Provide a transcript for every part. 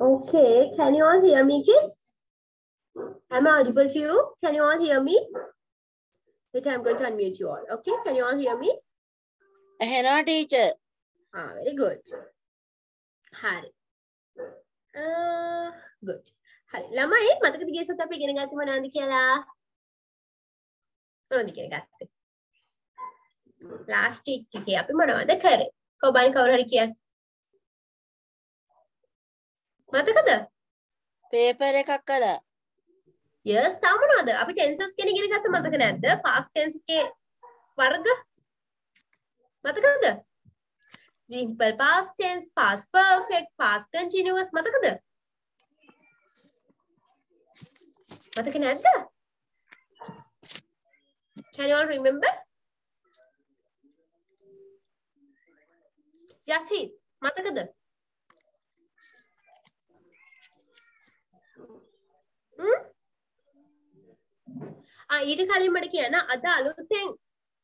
Okay, can you all hear me, kids? Am I audible to you? Can you all hear me? Wait, I'm going to unmute you all. Okay, can you all hear me? ඇහෙනවා teacher Ah, very good. හරි. Uh, good. හරි. ළමයි මතකද ගිය සත අපි ඉගෙන ගත්තේ මොනවද කියලා? මොනවද ඉගෙන ගත්තේ? last week එකේ අපි මොනවද කරේ? කොබන් කවුරු හරි කියන්න. මතකද? පේපර් එකක් කළා yes තව මොනවද? අපි tenses ගැන ඉගෙන ගත්ත මතක නැද්ද? past tense එකේ වර්ග මතකද? simple past tense, past perfect, past continuous මතකද? මතක නැද්ද? Can you all remember? යසිත් මතකද? හ්ම්? ආ ඊට කලින් මට කියන්න අද අලුතෙන්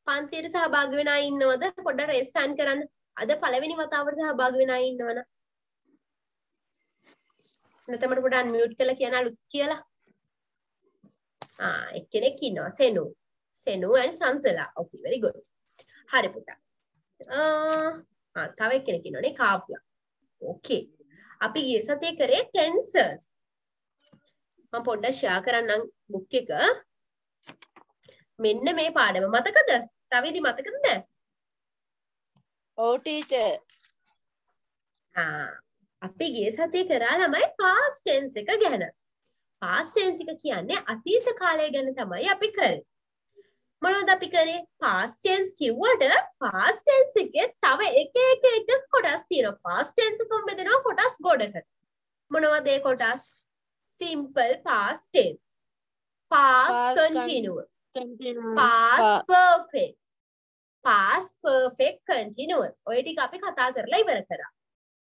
පන්තියට සහභාගී වෙන අය ඉන්නවද? පොඩ්ඩක් රේස් සයින් කරන්න. අද පළවෙනි වතාවට සහභාගී වෙන අය ඉන්නවද? නැත්නම් මට පොඩ්ඩක් අන්මියුට් කරලා කියන්න අලුත් කියලා. ආ එක්කෙනෙක් ඉන්නවා සෙනු. සෙනු and සංසලා. okay very good. හරි පුතා. ආ තව එක්කෙනෙක් ඉන්නවනේ කාව්‍ය. okay. අපි ගිය සතියේ කරේ tenses. මම පොඩ්ඩක් ෂෙයා කරන්නම් බුක් එක. මෙන්න මේ පාඩම මතකද? රවිදි මතකද? ඔව් ටීචර් ආ අපි ගිය සතියේ කරා ළමයි past tense එක ගැන. past tense එක කියන්නේ අතීත කාලය ගැන තමයි අපි කරේ. මොනවද අපි කරේ? past tense කිව්වට past tense එකේ තව එක එක එක කොටස් තියෙනවා. past tense එකම බෙදෙනවා කොටස් ගොඩකට. මොනවද ඒ කොටස්? Simple past tense. past Past con- continuous. continuous past perfect past perfect continuous ඔය ටික අපි කතා කරලා ඉවර කරා.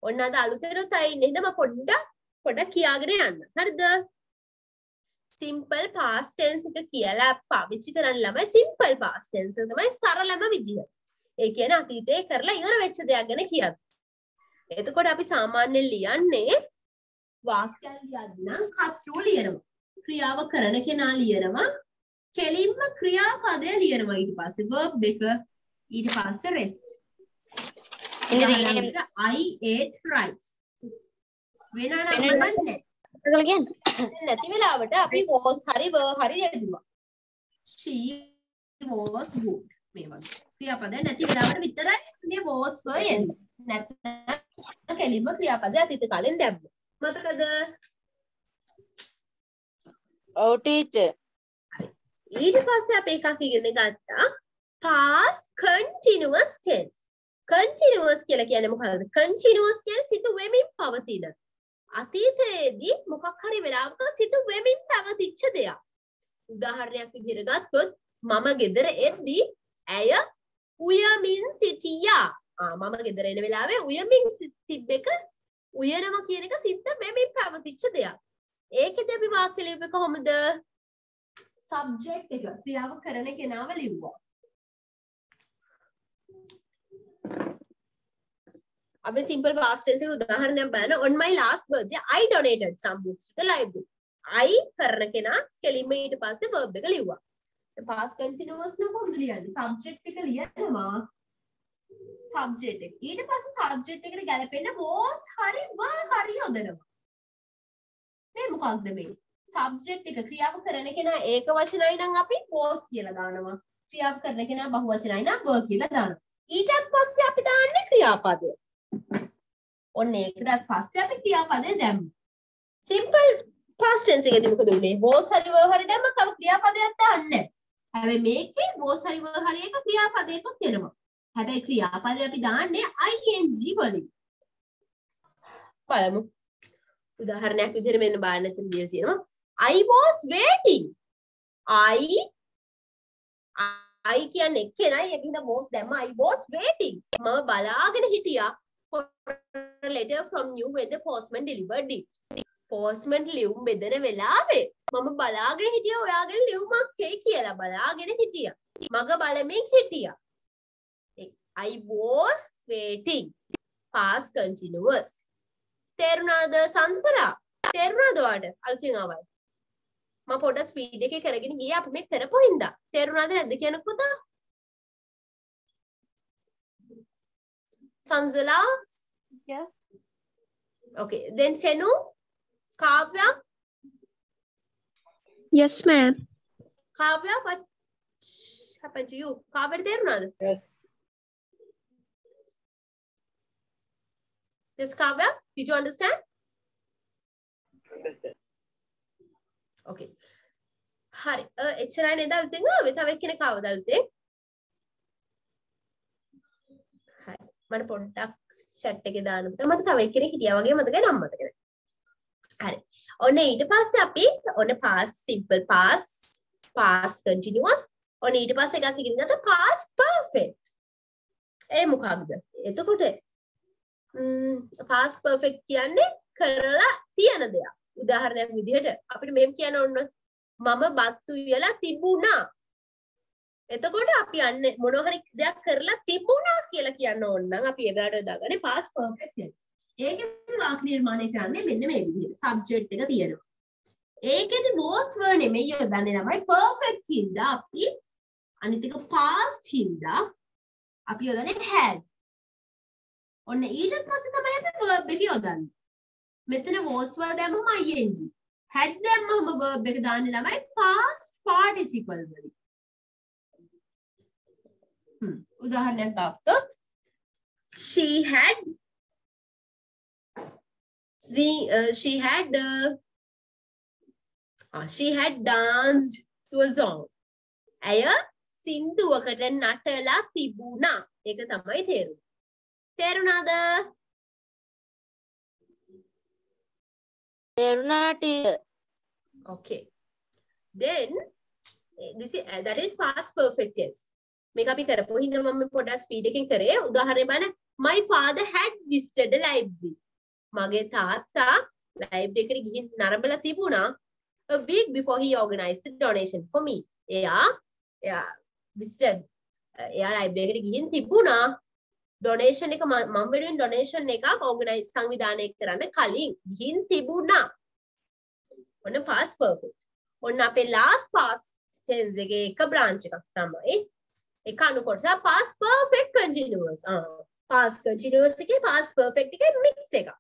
ඔන්න අද අලුතෙනුත් අය ඉන්නේ. ඉතින් මම පොඩ්ඩක් පොඩ්ඩක් කියාගෙන යන්න. හරිද? simple past tense එක කියලා පාවිච්චි කරන්න ළමයි simple past tense එක තමයි සරලම විදිහ. ඒ කියන්නේ අතීතයේ කරලා ඉවර වෙච්ච දෙයක් ගැන කියන්න. එතකොට අපි සාමාන්‍යයෙන් ලියන්නේ වාක්‍යයන් ලියන්න කතෘ ලියනවා. ක්‍රියාව කරන කෙනා ලියනවා. කෙලින්ම ක්‍රියාපදය ලියනවා. ඊට පස්සේ verb එක ඊට පස්සේ rest. උදාහරණයකට I ate rice. වෙන නම් නැහැ. නැති වෙලාවට අපි was හරි were හරි යදුවා. She was good. මේ වගේ. ක්‍රියාපද නැති වෙලාවට විතරයි මේ was were යදුවා. නැත්නම් කෙලින්ම ක්‍රියාපදය අතීත කාලෙන් දැම්මා මතකද? ඔව් ටීචර් ඊට පස්සේ අපි එකක් ඉගෙන ගත්තා. Past continuous tense. Continuous කියලා කියන්නේ මොකක්ද continuous කියන්නේ සිත වෙමින් පවතින. අතීතයේදී මොකක් හරි වෙලාවක සිත වෙමින් පවතිච්ච දෙයක්. උදාහරණයක් විදිහට ගත්තොත් මම ගෙදර එද්දී ඇය උයමින් සිටියා. ආ මම ගෙදර එන වෙලාවේ උයමින් තිබ්බ එක උයනවා කියන එක සිත වෙමින් පවතිච්ච දෙයක් ඒකෙදි අපි වාක්‍ය ලියුවේ කොහොමද සබ්ජෙක්ට් එක ක්‍රියාව කරන කෙනාව ලිව්වා. අපි simple past tense එක උදාහරණයක් බලන්න on my last birthday I donated some books to the library. I කරන කෙනා කෙලින්ම ඊට පස්සේ verb එක ලිව්වා. past continuous නම් කොහොමද ලියන්නේ? subject එක ලියනවා. Subject එක. ඊට පස්සේ subject එකට ගැලපෙන්න was හරි were හරි යොදනවා. මේ මොකක්ද මේ? සබ්ජෙක්ට් එක ක්‍රියාව කරන කෙනා ඒක වචනයි නම් අපි was කියලා දානවා. ක්‍රියාව කරන කෙනා බහු වචනයි නම් were කියලා දානවා. ඊටත් පස්සේ අපි දාන්නේ ක්‍රියාපදය. ඔන්න ඒකටත් පස්සේ අපි ක්‍රියාපදය දැම්මා. simple past tense එකේදී මොකද උනේ? was හරි were හරි දැම්ම තව ක්‍රියාපදයක් දාන්නේ නැහැ. හැබැයි මේකේ was හරි were හරි එක ක්‍රියාපදයකුත් වෙනවා. හැබැයි ක්‍රියාපදය අපි දාන්නේ ing වලින්. බලමු. උදාහරණයක් විදිහට මෙන්න බලන්න මෙතන දීලා තියෙනවා. I was waiting. I I කියන්නේ එක්කෙනයි ඒකින්ද was දැම්ම I was waiting. මම බලාගෙන හිටියා for a letter from you when the postman delivered it. postman ලියුම් බෙදන වෙලාවේ මම බලාගෙන හිටියා ඔයාගේ ලියුමක් එයි කියලා බලාගෙන හිටියා. මග බලමින් හිටියා. I was waiting. past continuous. තේරුණාද සංසලා තේරුණාද ඔයාලට අලුතින් ආවයි. මම පොඩ්ඩක් ස්පීඩ් එකේ කරගෙන ගියේ අපි මේ කරපු හින්දා. තේරුණාද නැද්ද කියන පුතා සංසලා Yeah. okay. Then සෙනු Kavya? Yes, ma'am. Kavya? What? Happened to you? කාව්‍යට තේරුණාද? Yes. Yes Kavya did you understand? Okay. හරි එච්චරයි නේද අලුතෙන් ආවේ තව එක්කෙනෙක් ආවද අලුතෙන් හරි මට පොඩ්ඩක් chat එකේ දාන්න පුතා මට තව එක්කෙනෙක් හිටියා වගේ මතකයි නම් මතක නැහැ හරි ඔන්න ඊට පස්සේ අපි ඔන්න past simple past past continuous. ඔන්න ඊට පස්සේ එකක් ඉගෙන ගත්තා past perfect. ඒ මොකක්ද එතකොට ම් past perfect කියන්නේ කරලා තියෙන දෙයක් උදාහරණයක් විදිහට අපිට මෙහෙම කියන්න ඕන මම බත්තු වියලා තිබුණා එතකොට අපි යන්නේ මොන හරි දෙයක් කරලා තිබුණා කියලා කියන්න ඕන නම් අපි ඒ වෙලාවට යොදාගන්නේ past perfect tense. ඒකෙදි වාක්‍ය නිර්මාණය කරන්නේ මෙන්න මේ විදිහට subject එක තියෙනවා. ඒකෙදි was were නෙමෙයි යොදන්නේ ළමයි perfect හින්දා අපි අනිත් එක past හින්දා අපි යොදන්නේ had. ඔන්න ඊට පස්සේ තමයි අපි verb එක යොදන්නේ. මෙතන was were දැම්මම ing. had දැම්මම verb එක දාන්නේ ළමයි past participle වලින්. හ්ම් උදාහරණයක් ගත්තොත් she had she, uh, she had uh, uh, she had danced to a song. ඇය සින්දුවකට නටලා තිබුණා. ඒක තමයි තේරුම. තේරුණාද? තේරුණා teacher Okay. Then this is uh, that is past perfect tense. මේක අපි කරපුවා හින්දා මම පොඩ්ඩක් ස්පීඩ් එකෙන් කරේ. උදාහරණයක් බලන්න. My father had visited a library. මගේ තාත්තා ලයිබ්‍රරි එකට ගිහින් නරඹලා තිබුණා. A week before he organized the donation for me. එයා එයා visited uh, එයා ලයිබ්‍රරි එකට ගිහින් තිබුණා. ඩොනේෂන් එක මම මම වෙනුවෙන් ඩොනේෂන් එකක් ඕගනයිස් සංවිධානය කරන්න කලින් ගිහින් තිබුණා. ඔන්න past perfect. ඔන්න අපේ last past tense එකේ එක branch එකක් තමයි. එක අනු කොටස past perfect continuous. ආ past continuous එකේ past perfect එකේ mix එකක්.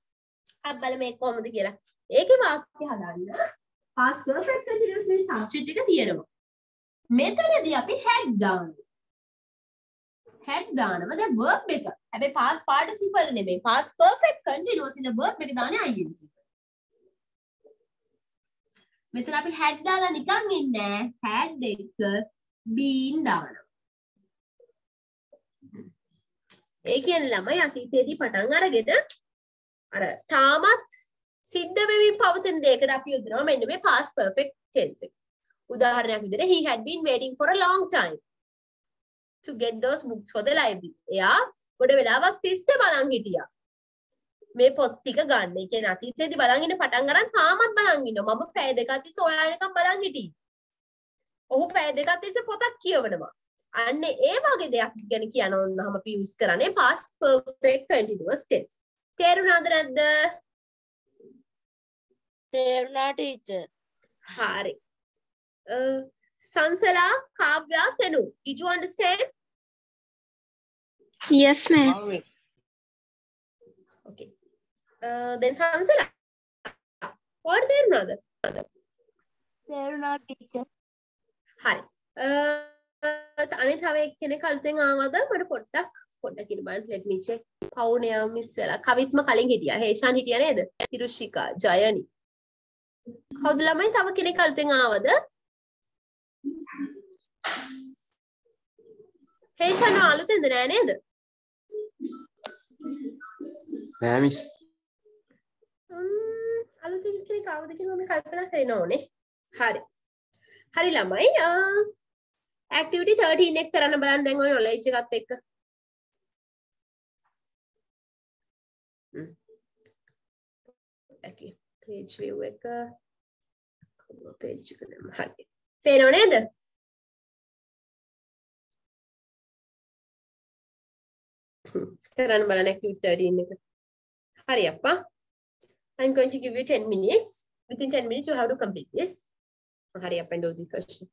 අපි බලමු මේක කොහොමද කියලා. ඒකේ වාක්‍ය හදන්න past perfect continuous මේ subject එක තියෙනවා. මෙතනදී අපි had දානවා. Had දානවා දැන් verb එක. හැබැයි past participle නෙමෙයි. past perfect continuous ඉඳ verb එක දාන්නේ ing. මෙතන අපි had දාලා නිකන් ඉන්නේ had එක been දානවා. ඒ කියන්නේ ළමයි අතීතයේදී පටන් අරගෙන අර තාමත් සිද්ධ වෙමින් පවතින දෙයකට අපි යොදනවා මෙන්න මේ past perfect tense එක. උදාහරණයක් විදිහට he had been waiting for a long time to get those books for the library. එයා ගොඩ වෙලාවක් තිස්සේ බලන් හිටියා. මේ පොත් ටික ගන්න. ඒ කියන්නේ අතීතයේදී බලන් ඉන්න පටන් අරන් තාමත් බලන් ඉන්නවා. මම පැය දෙකක් තිස්සේ හොයාගෙනකම් බලන් හිටියේ. ඔහු පැය දෙකක් තිස්සේ පොතක් කියවනවා. අන්න ඒ වගේ දෙයක් ගැන කියන ඕනනම් අපි යූස් කරන්නේ past perfect continuous tense. තේරුණාද නැද්ද? තේරුණා ටීචර් හරි. Uh, Sansala, Kavya, Senu. Did you understand? Yes, ma'am. Okay. Uh, then Sansala. What තේරුණාද? තේරුණා ටීචර්. හරි. Uh, අනිත් තව එක්කෙනෙක් අලුතෙන් ආවද මට පොඩ්ඩක් පොඩ්ඩක් ඉන්න බලන්න let me check. පවුනේ මිස් වෙලා. කවිත්ම කලින් හිටියා. හේෂාන් හිටියා නේද? හිරුෂිකා, ජයනි. කවුද ළමයි තව කෙනෙක් අලුතෙන් ආවද? හේෂාන් අලුතෙන්ද නෑ නේද? නෑ මිස් ම්ම්, අලුතින් කෙනෙක් ආවද කියලා මම කල්පනා කරන්න ඕනේ. හරි. හරි ළමයි. ඇක්ටිවිටි 13 එක කරන්න බලන්න දැන් ඔය නොලෙජ් එකත් එක්ක. Okay. page view එක කොහොම page එක නම් හරි. පේනව නේද? Karan activity 13. I'm going to give you 10 minutes. Within 10 minutes, you have to complete this. Hurry up and do this question.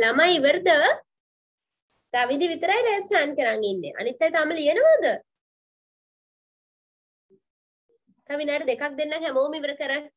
ළමයි ඉවරද? රවිදි විතරයි රෙස්ටාන් කරන් ඉන්නේ. අනිත් අය තාම ලියනවද? තව විනාඩි දෙකක් දෙන්නම් හැමෝම ඉවර කරන්න.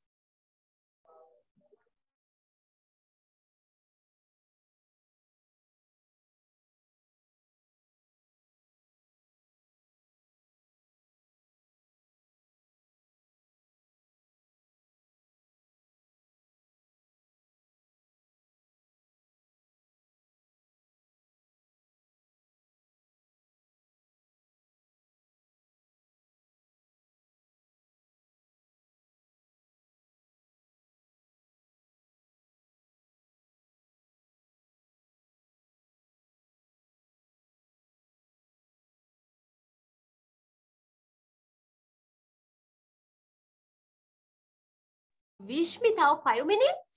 විශ්මි තව 5 minutes.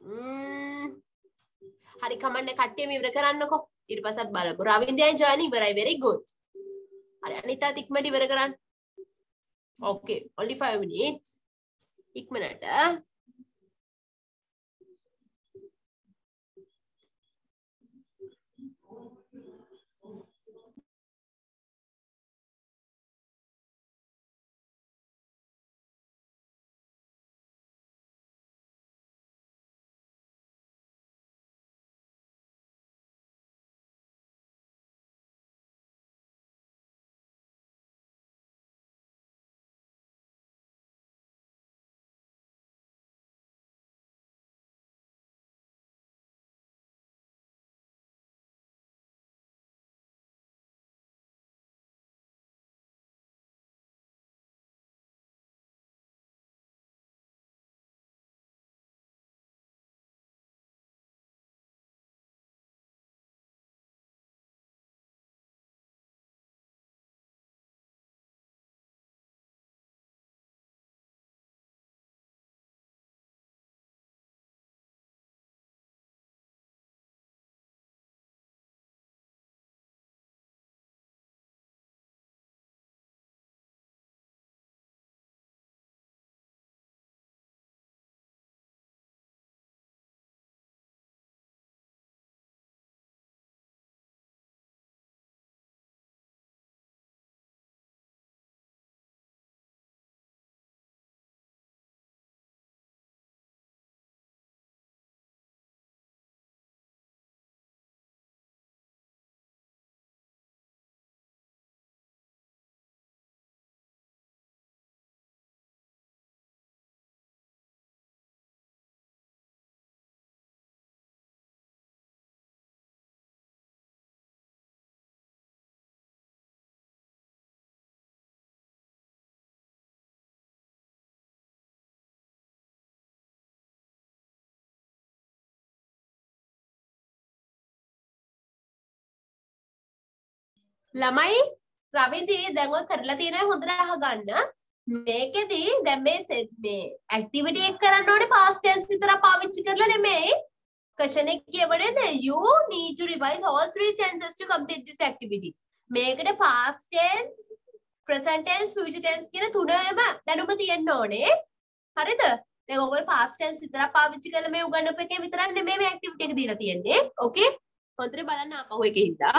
ම්ම් හරි කමන්න කට්ටියම ඉවර කරන්නකෝ. ඊට පස්සත් බලමු රවින්දයන් ජයන ඉවරයි. Very good. හරි අනිතාත් ඉක්මනට ඉවර කරන්න. Okay only 5 minutes. ඉක්මනට. ළමයි රවිදී දැන් ඔය කරලා තියෙන අය හොඳට අහගන්න. මේකෙදි දැන් මේ set මේ ඇක්ටිවිටි එක කරන්න ඕනේ past tense විතරක් පාවිච්චි කරලා නෙමෙයි. question එක කියවනේද you need to revise all three tenses to complete this activity. මේකට past tense present tense future tense කියන තුනම දැනුම තියෙන්න ඕනේ. හරිද? දැන් ඔයගොල්ලෝ past tense විතරක් පාවිච්චි කරලා මේ උගන්වපු එකේ විතරක් නෙමෙයි මේ activity එක දීලා තියෙන්නේ. Okay? හොඳට බලන්න ආපහු එකේ හින්දා.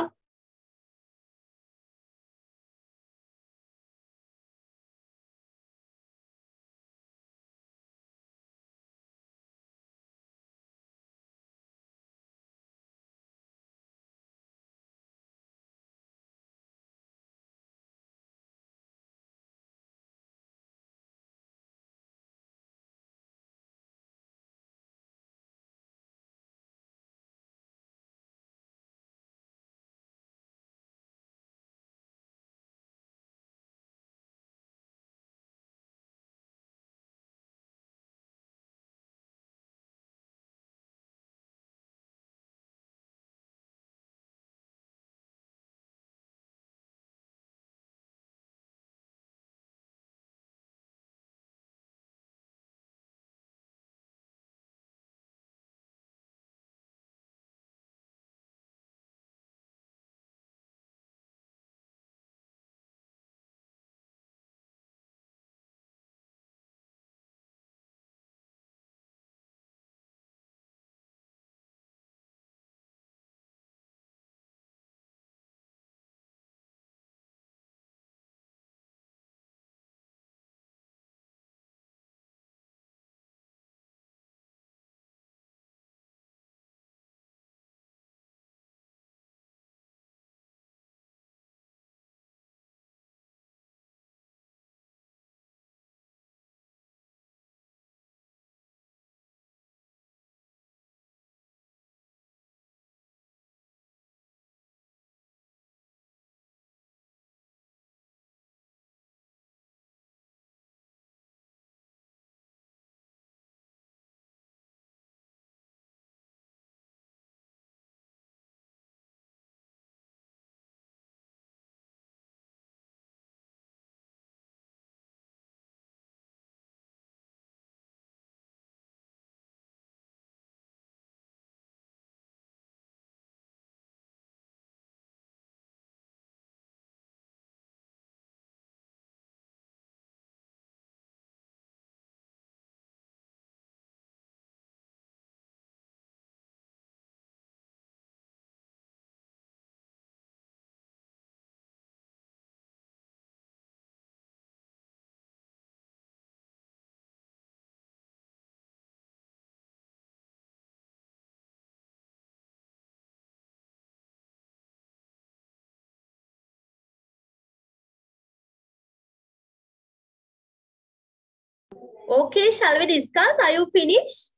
Okay, shall we discuss? Are you finished?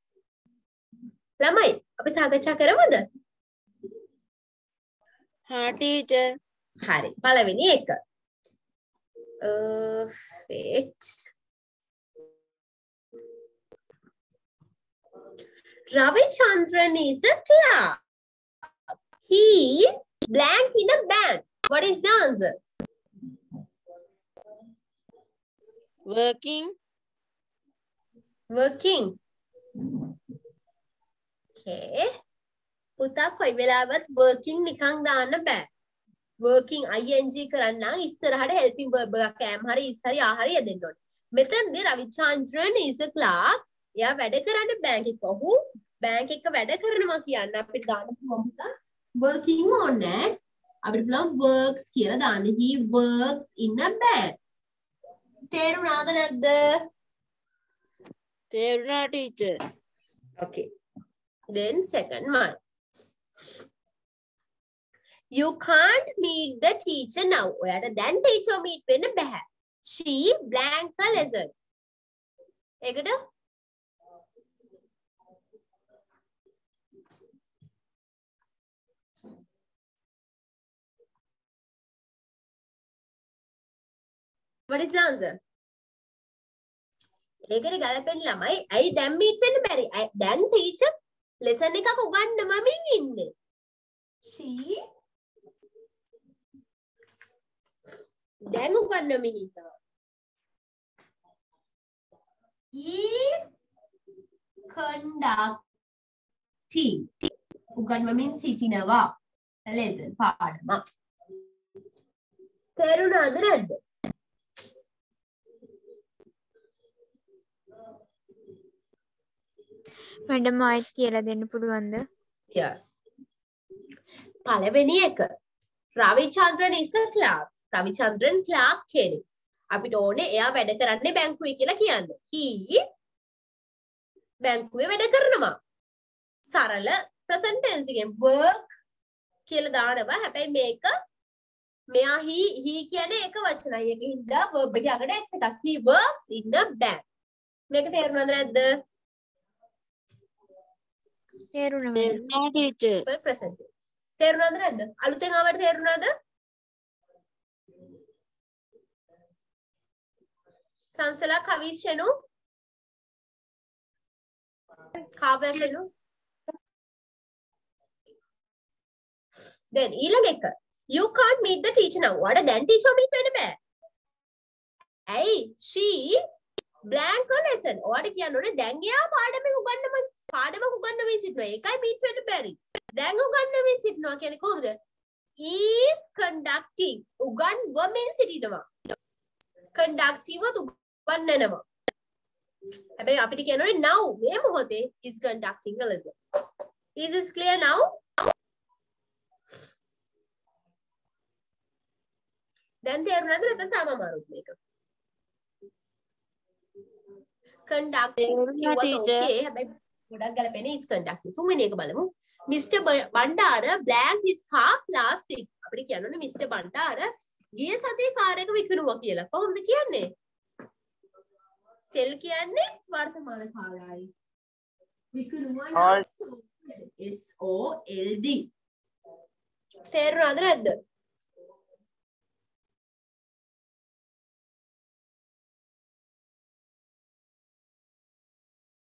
ළමයි අපි සාකච්ඡා කරමුද? හා ටීචර් හරි. පළවෙනි එක. Uh, wait. Ravichandran is a clerk. He blank in a bank. What is the answer? working working. Okay. පුතා කොයි වෙලාවත් working නිකන් දාන්න බෑ. working ing කරන්න නම් ඉස්සරහට helping verb එකක් කෑම හරි ඉස් හරි ආහාරය යෙදෙන්න ඕනේ. මෙතනදී රවිචන්ද්‍රන් is a clerk. එයා වැඩ කරන්නේ බැංක් එක. ඔහු බැංක් එක වැඩ කරනවා කියන්න අපිට දාන්න පුළුවන් පුතා. working ඕනේ. අපිට පුළුවන් works කියලා දාන්න. he works in a bank. තේරුණාද නැද්ද? තේරුණා teacher Okay. Then second one. You can't meet the teacher now. ඔයාට දැන් teacher meet වෙන්න බෑ. She blank a lesson. ඒකට What is the answer? ඒකට ගලපෙන ළමයි ඇයි දැන් මීට් වෙන්න බැරි? දැන් ටීචර් ලෙසන් එකක් උගන්වමින් ඉන්නේ. she දැන් උගන්වමින් ඉන්නවා. is conducting උගන්වමින් සිටිනවා. ලෙසන් පාඩම. තේරුණාද නැද්ද? මඩම ආයෙත් කියලා දෙන්න පුළුවන්ද? Yes. පළවෙනි එක. රවිචන්ද්‍රන් is a clerk. රවිචන්ද්‍රන් clerk කෙනෙක්. අපිට ඕනේ එයා වැඩ කරන්නේ බැංකුවේ කියලා කියන්න. he බැංකුවේ වැඩ කරනවා. සරල present tense එකෙන් work කියලා දානවා. හැබැයි මේක මෙයා he he කියන්නේ එක වචනයි. ඒක හින්දා verb එකේ අගට s එකක්. he works in a bank. මේක තේරුණාද නැද්ද? තේරුණා ටීචර් present tense. තේරුණාද නැද්ද? අලුතෙන් ආවට තේරුණාද? සංසලා කවිෂණු කාව්‍යෂණු then ඊළඟ එක you can't meet the teacher now. ඔයාට දැන් teacher meet වෙන්න බෑ. ඇයි? she blank lesson. ඔයාට කියන්න ඕනේ දැන් එයා පාඩමක් උගන්වම පාඩමක් උගන්වමින් සිටිනවා. ඒකයි meet වෙන්න බැරි. දැන් උගන්වමින් සිටිනවා කියන්නේ කොහොමද? is conducting උගන්වමින් සිටිනවා. conducts ඉවත් උගන්වනවා. හැබැයි අපිට කියනෝනේ now මේ මොහොතේ is conducting a lesson. Is this clear now? දැන් තේරුණාද නැත්නම් තාම අමාරුද මේක? conduct තේරුණා කිව්වත් okay හැබැයි ගොඩක් is conducting. තුන්වෙනි එක බලමු. Ba- Bandara his car last week. අපිට කියන්න Mr. බණ්ඩාර ගිය සතියේ කාර් එක විකුණුවා කියලා. කොහොමද කියන්නේ? සෙල් කියන්නේ වර්තමාන කාලයයි. විකුණුවා නම් sold. S O L D. තේරුණාද නැද්ද?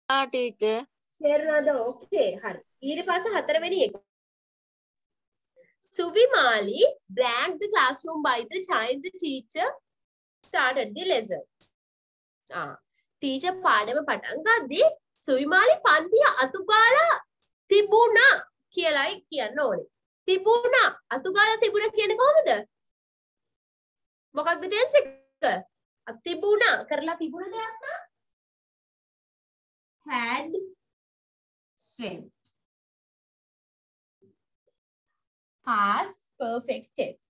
ආ ටීචර් තේරුණාද? ඕකේ. හරි. ඊට පස්සේ හතරවෙනි එක. Suvimali blanked the classroom by the time the teacher started the lesson. ආ ටීචර් පාඩම පටන් ගද්දී සුවිමාලි පන්තිය අතුගාලා තිබුණා කියලායි කියන්න ඕනේ. තිබුණා අතුගාලා තිබුණා කියන්නේ කොහොමද? මොකක්ද ටෙන්ස් එක? තිබුණා කරලා තිබුණ දෙයක් නම් had sent. Past perfect tense.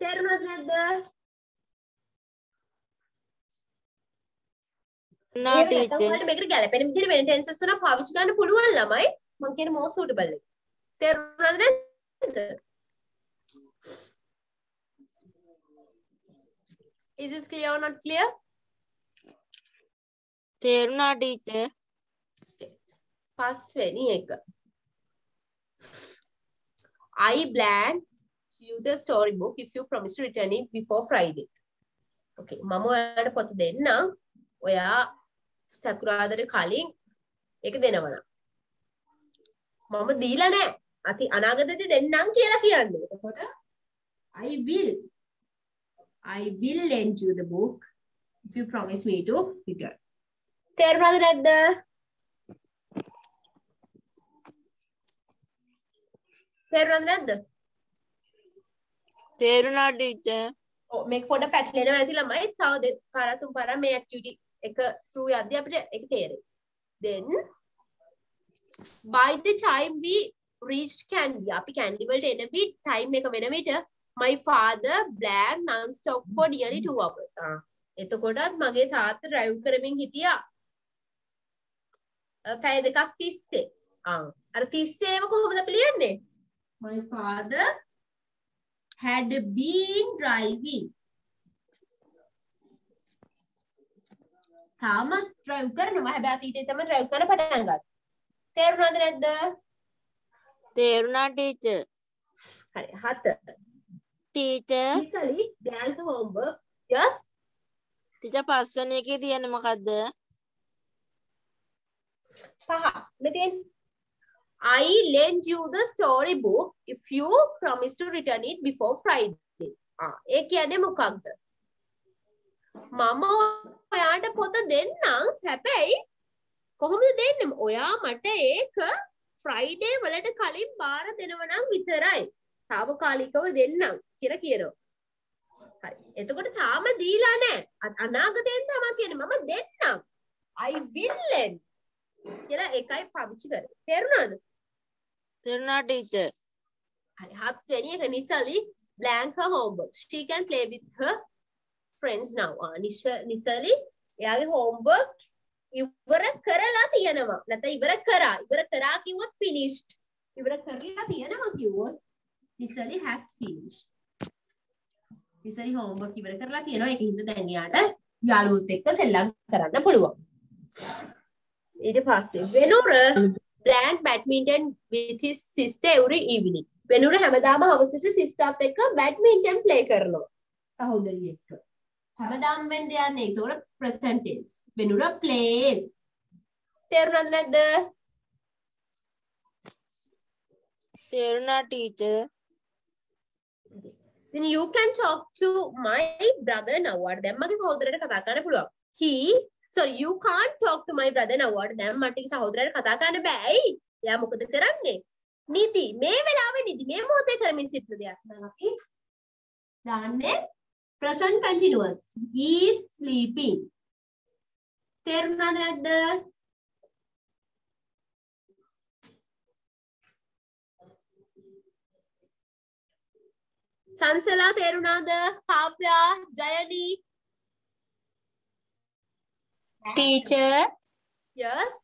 තේරුණාද නැද්ද? නා එහෙම නැත්නම් ටීචර් ඔයාලට මේකට ගැලපෙන විදිහට වෙන ටෙන්සස් තුනක් පාවිච්චි කරන්න පුළුවන් ළමයි. මම කියන more suitable එක. තේරුණාද නැද්ද? Is this clear or not clear? තේරුණා ටීචර් පස්වෙනි එක I blank you the storybook if you promise to return it before Friday. Okay, මම ඔයාලට පොත දෙන්නම්. ඔයා සකුරාදාට කලින් ඒක දෙනවනම්. මම දීලා නැහැ. අති අනාගතයේදී දෙන්නම් කියලා කියන්නේ. එතකොට I will I will lend you the book if you promise me to return. තේරුණාද නැද්ද? තේරුණාද නැද්ද? තේරුණා ටීචර් ඔව් මේක පොඩ පැටලෙනවා ඇති ළමයි. තව පාරක් තුන් පාරක් මේ ඇක්ටිවිටි එක through යද්දී අපිට ඒක තේරෙයි. Then by the time we reached Candy අපි Candy වලට එන විට time එක වෙන විට my father black non stop for nearly 2 hours. ආ එතකොටත් මගේ තාත්තා drive කරමින් හිටියා. පැය දෙකක් තිස්සේ. ආ අර තිස්සේම කොහොමද අපි ලියන්නේ? My father had been driving. තාමත් ඩ්‍රයිව් කරනවා හැබැයි අතීතේ තමයි ඩ්‍රයිව් කරන්න පටන් ගත්තේ. තේරුණාද නැද්ද? තේරුණා ටීචර් හරි හත. ටීචර් ඉස්සලි බැංක homework. Yes. ටීචර් පස්වෙනි එකේ තියෙන්නේ මොකද්ද පහ. මෙතෙන් I lend you the story book if you promise to return it before Friday. ආ ඒ කියන්නේ මොකක්ද? මම ඔයාට පොත දෙන්නම් හැබැයි කොහොමද දෙන්නේ? ඔයා මට ඒක ෆ්‍රයිඩේ වලට කලින් බාර දෙනවා නම් විතරයි. తాවකාලිකව දෙන්නම් කියලා කියනවා. හරි. එතකොට තාම දීලා නැහැ. අ- අනාගතයෙන් තමයි කියන්නේ මම දෙන්නම්. I will lend කියලා එකයි පාවිච්චි කරේ. තේරුණාද? තේරුණා ටීචර් හරි. හත්වෙනි එක Nisali blank her homework. She can play with her friends now. Nisali එයාගේ homework ඉවර කරලා තියෙනවා. නැත්නම් ඉවර කරා. ඉවර කරා කිව්වොත් finished. ඉවර කරලා තියෙනවා කිව්වොත් Nisali has finished. Nisali homework ඉවර කරලා තියෙනවා. ඒකින්ද දැන් එයාට යාළුවොත් එක්ක සෙල්ලම් කරන්න පුළුවන්. ඊට පස්සේ වෙනුර blank badminton with his sister every evening. වෙනුර හැමදාම හවසට සිස්ටර්ත් එක්ක badminton play කරනවා. සහෝදරිය එක්ක. හැමදාම වෙන්න යන්නේ. ඒතකොට tense. වෙනුර plays. තේරුණාද නැද්ද? තේරුණා teacher Then you can talk to my brother now. දැන් මගේ සහෝදරයට කතා කරන්න පුළුවන්. He sorry you can't talk to my brother now. අර දැන් මට සහෝදරයට කතා කරන්න බෑ. ඇයි? එයා මොකද කරන්නේ? නිදි. මේ වෙලාවේ නිදි. මේ මොහොතේ කරමින් සිටින දෙයක් නම් අපි දාන්නේ present continuous. He is sleeping. තේරුණාද නැද්ද? සංසලා තේරුණාද? කාව්‍යා, ජයනී. Teacher Yes.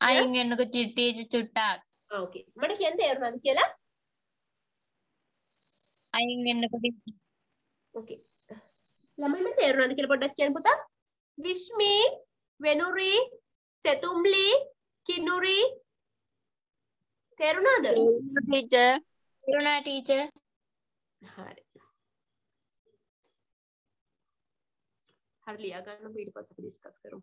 අයින් වෙන්නකො ටීචර් චුට්ටක් Ah, okay. මට කියන්න තේරුණාද කියලා? අයින් වෙන්නකො Okay. ළමයි මට තේරුණාද කියලා පොඩ්ඩක් කියන්න පුතා? විශ්මි, වෙනුරි, සෙතුම්ලි, කිනුරි තේරුණාද? ටීචර් තේරුණා ටීචර් හරි. හරි ලියා ගන්නකො ඊට පස්සේ අපි ඩිස්කස් කරමු.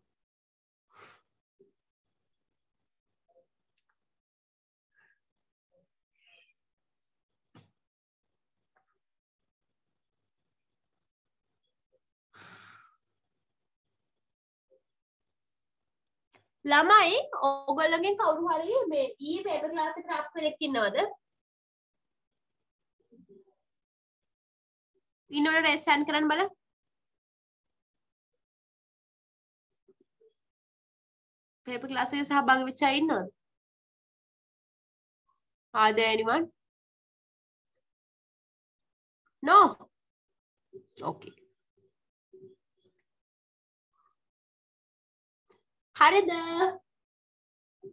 ළමයි ඕගොල්ලෝගෙන් කවුරු හරි මේ ඊ පේපර් ක්ලාස් එකට ආපු කෙනෙක් ඉන්නවද? ඉන්නවනේ රේස් හෑන්ඩ් කරන්න බලන්න. ක්ලාස් එකේ සහභාගී වෙච්ච අය ඉන්නවද? Are there anyone? No. Okay. හරිද?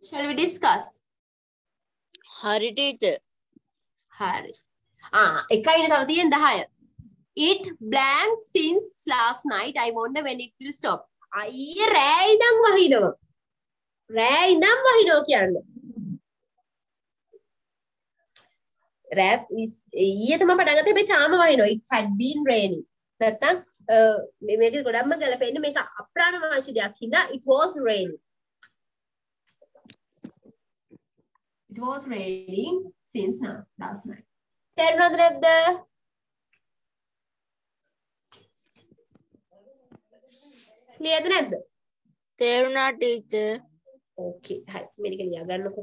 Shall we discuss? හරි ටීචර් හරි. ආ එකයිනේ තව තියෙන 10. it blank since last night i wonder when it will stop අයියේ රෑ ඉඳන් වහිනවා රෑ ඉඳන් වහිනවා කියන්නේ. රෑ ඉස්- ඊයේ තමයි පටන් ගත්තේ මේ තාම වහිනවා. It had been raining. නැත්තම් අ, මේ- මේක ගොඩක්ම ගැලපෙන්නේ මේක අප්‍රාණවාචි දෙයක් හින්දා it was raining. It was raining since now last night. තේරුණාද නැද්ද ලියද නැද්ද? තේරුණා ටීචර් ඕකේ හරි මේක ලියා ගන්නකො.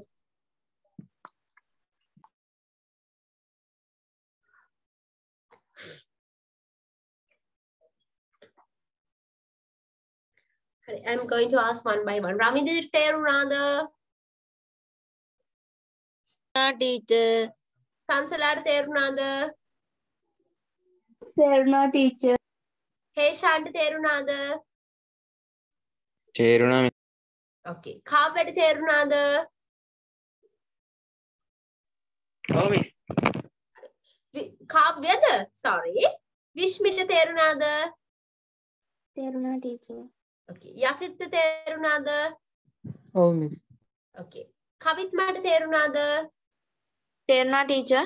හරි. I'm going to ask one by one. රමින්ද තේරුණාද ටීචර් සංසලාට තේරුණාද තේරුණා ටීචර් හේෂාන්ට තේරුණාද තේරුණා මිස්. ඕකේ කාව්‍යට තේරුණාද ඔව් මිස් වි- කාව්‍යද sorry. විශ්මිට තේරුණාද තේරුණා ටීචර්. ඕකේ යසිත්ට තේරුණාද ඔව් මිස් ඕකේ කවිත් මට තේරුණාද තේරුණා ටීචර්.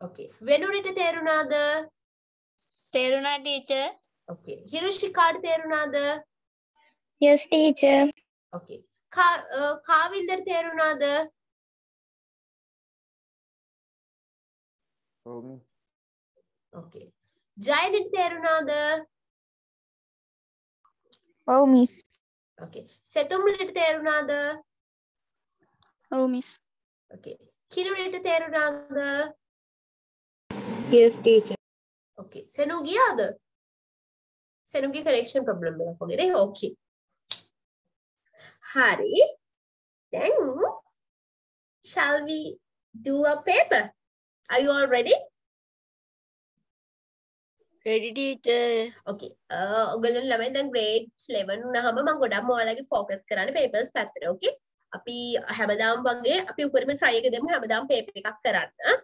ඕකේ වෙනුරිට තේරුණාද තේරුණා ටීචර් ඕකේ හිරුෂිකාට තේරුණාද yes teacher. ඕකේ කා අ, කාවින්දට තේරුණාද? ඔව් මිස්. ඕකේ ජයනට තේරුණාද? ඔව් මිස්. ඕකේ සෙතුම්ලට තේරුණාද? ඔව් මිස්. ඕකේ කිනුරට තේරුණාද? Yes teacher. ඕකේ සෙනු ගියාද? සෙනුගේ කනෙක්ෂන් ප්‍රොබ්ලම් එකක් වගේ නේ? ඕකේ හරි. then shall we do a paper? Are you all ready? Ready teacher okay ඔගලන් ළමයි දැන් grade 11 වුණාම මම ගොඩක්ම ඔයාලගේ focus කරන්නේ papers පැත්තට ඕකේ අපි හැමදාම වගේ අපි උපරිම try එක දෙමු හැමදාම paper එකක් කරන්න.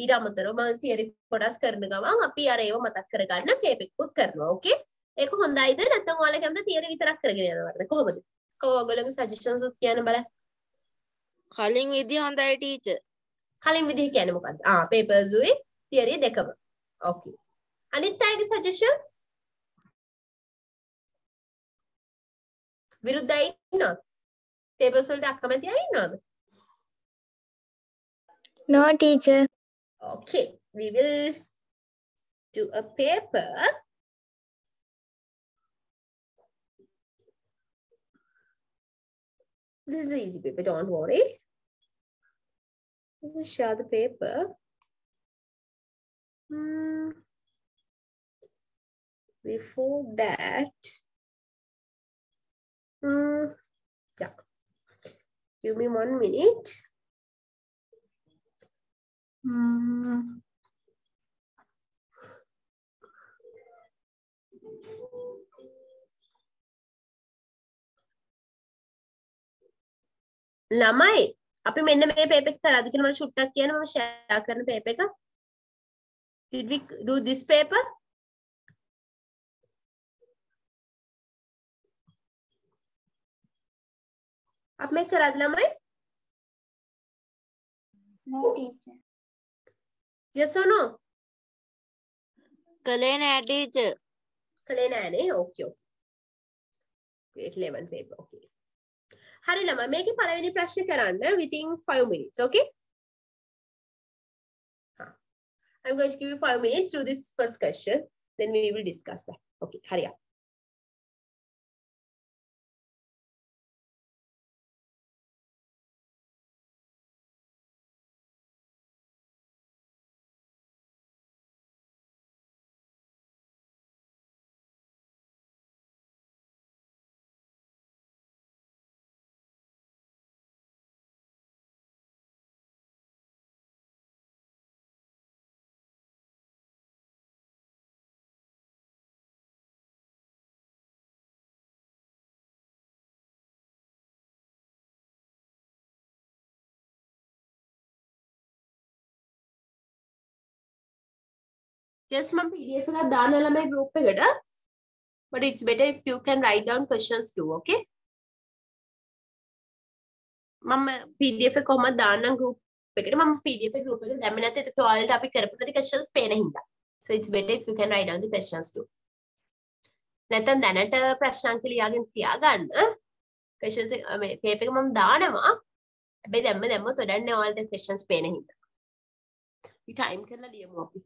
ඊට අමතරව මම theory කොටස් කරන ගමන් අපි අර ඒව මතක් කරගන්න එකකුත් කරනවා ඕකේ ඒක හොඳයිද? නැත්නම් ඔයාලා කැමති theory විතරක් කරගෙන යනවද? කොහොමද ඔයගොල්ලෝගේ suggestions උත් කියන්න බලන්න කලින් විදිහ හොඳයි ටීචර් කලින් විදිහ කියන්නේ මොකද්ද ආ papers උයි theory දෙකම ඕකේ අනිත් අයගේ suggestions? විරුද්ධ අය ඉන්නවද papers වලට අකමැති අය ඉන්නවද no teacher. okay we will do a paper this is easy paper don't worry Let me share the paper Hmm. before that Hmm. yeah give me one minute Hmm. ළමයි අපි මෙන්න මේ පේපර් එක කරාද කියලා මට චුට්ටක් කියන්න මම ෂෙයා කරන පේපර් එක. Did we do this paper? අපි මේක කරාද ළමයි? No teacher. yes or no? කළේ නෑ ටීචර් කළේ නෑනේ ඕකේ ඕකේ grade 11 paper okay හරි ළමයි මේකේ පළවෙනි ප්‍රශ්නේ කරන්න within 5 minutes okay Ha. I'm going to give you 5 minutes to this first question then we will discuss that okay හරිය yes මම pdf එකක් දාන්න ළමයි group එකට. But it's better if you can write down questions too okay? මම pdf එක කොහොමද දාන්නම් group එකට? මම pdf එක group එකට දැම්මේ නැත්නම් ඒක ඔයාලට අපි කරපු නැති questions පේන හින්දා. So it's better if you can write down the questions too. නැත්නම් දැනට ප්‍රශ්නාංක ලියාගෙන තියාගන්න. Questions එක මේ paper එක මම දානවා. හැබැයි දැම්ම දැම්මොත් වැඩක් නෑ ඔයාලට questions පේන හින්දා. අපි time කරලා ලියමු අපි.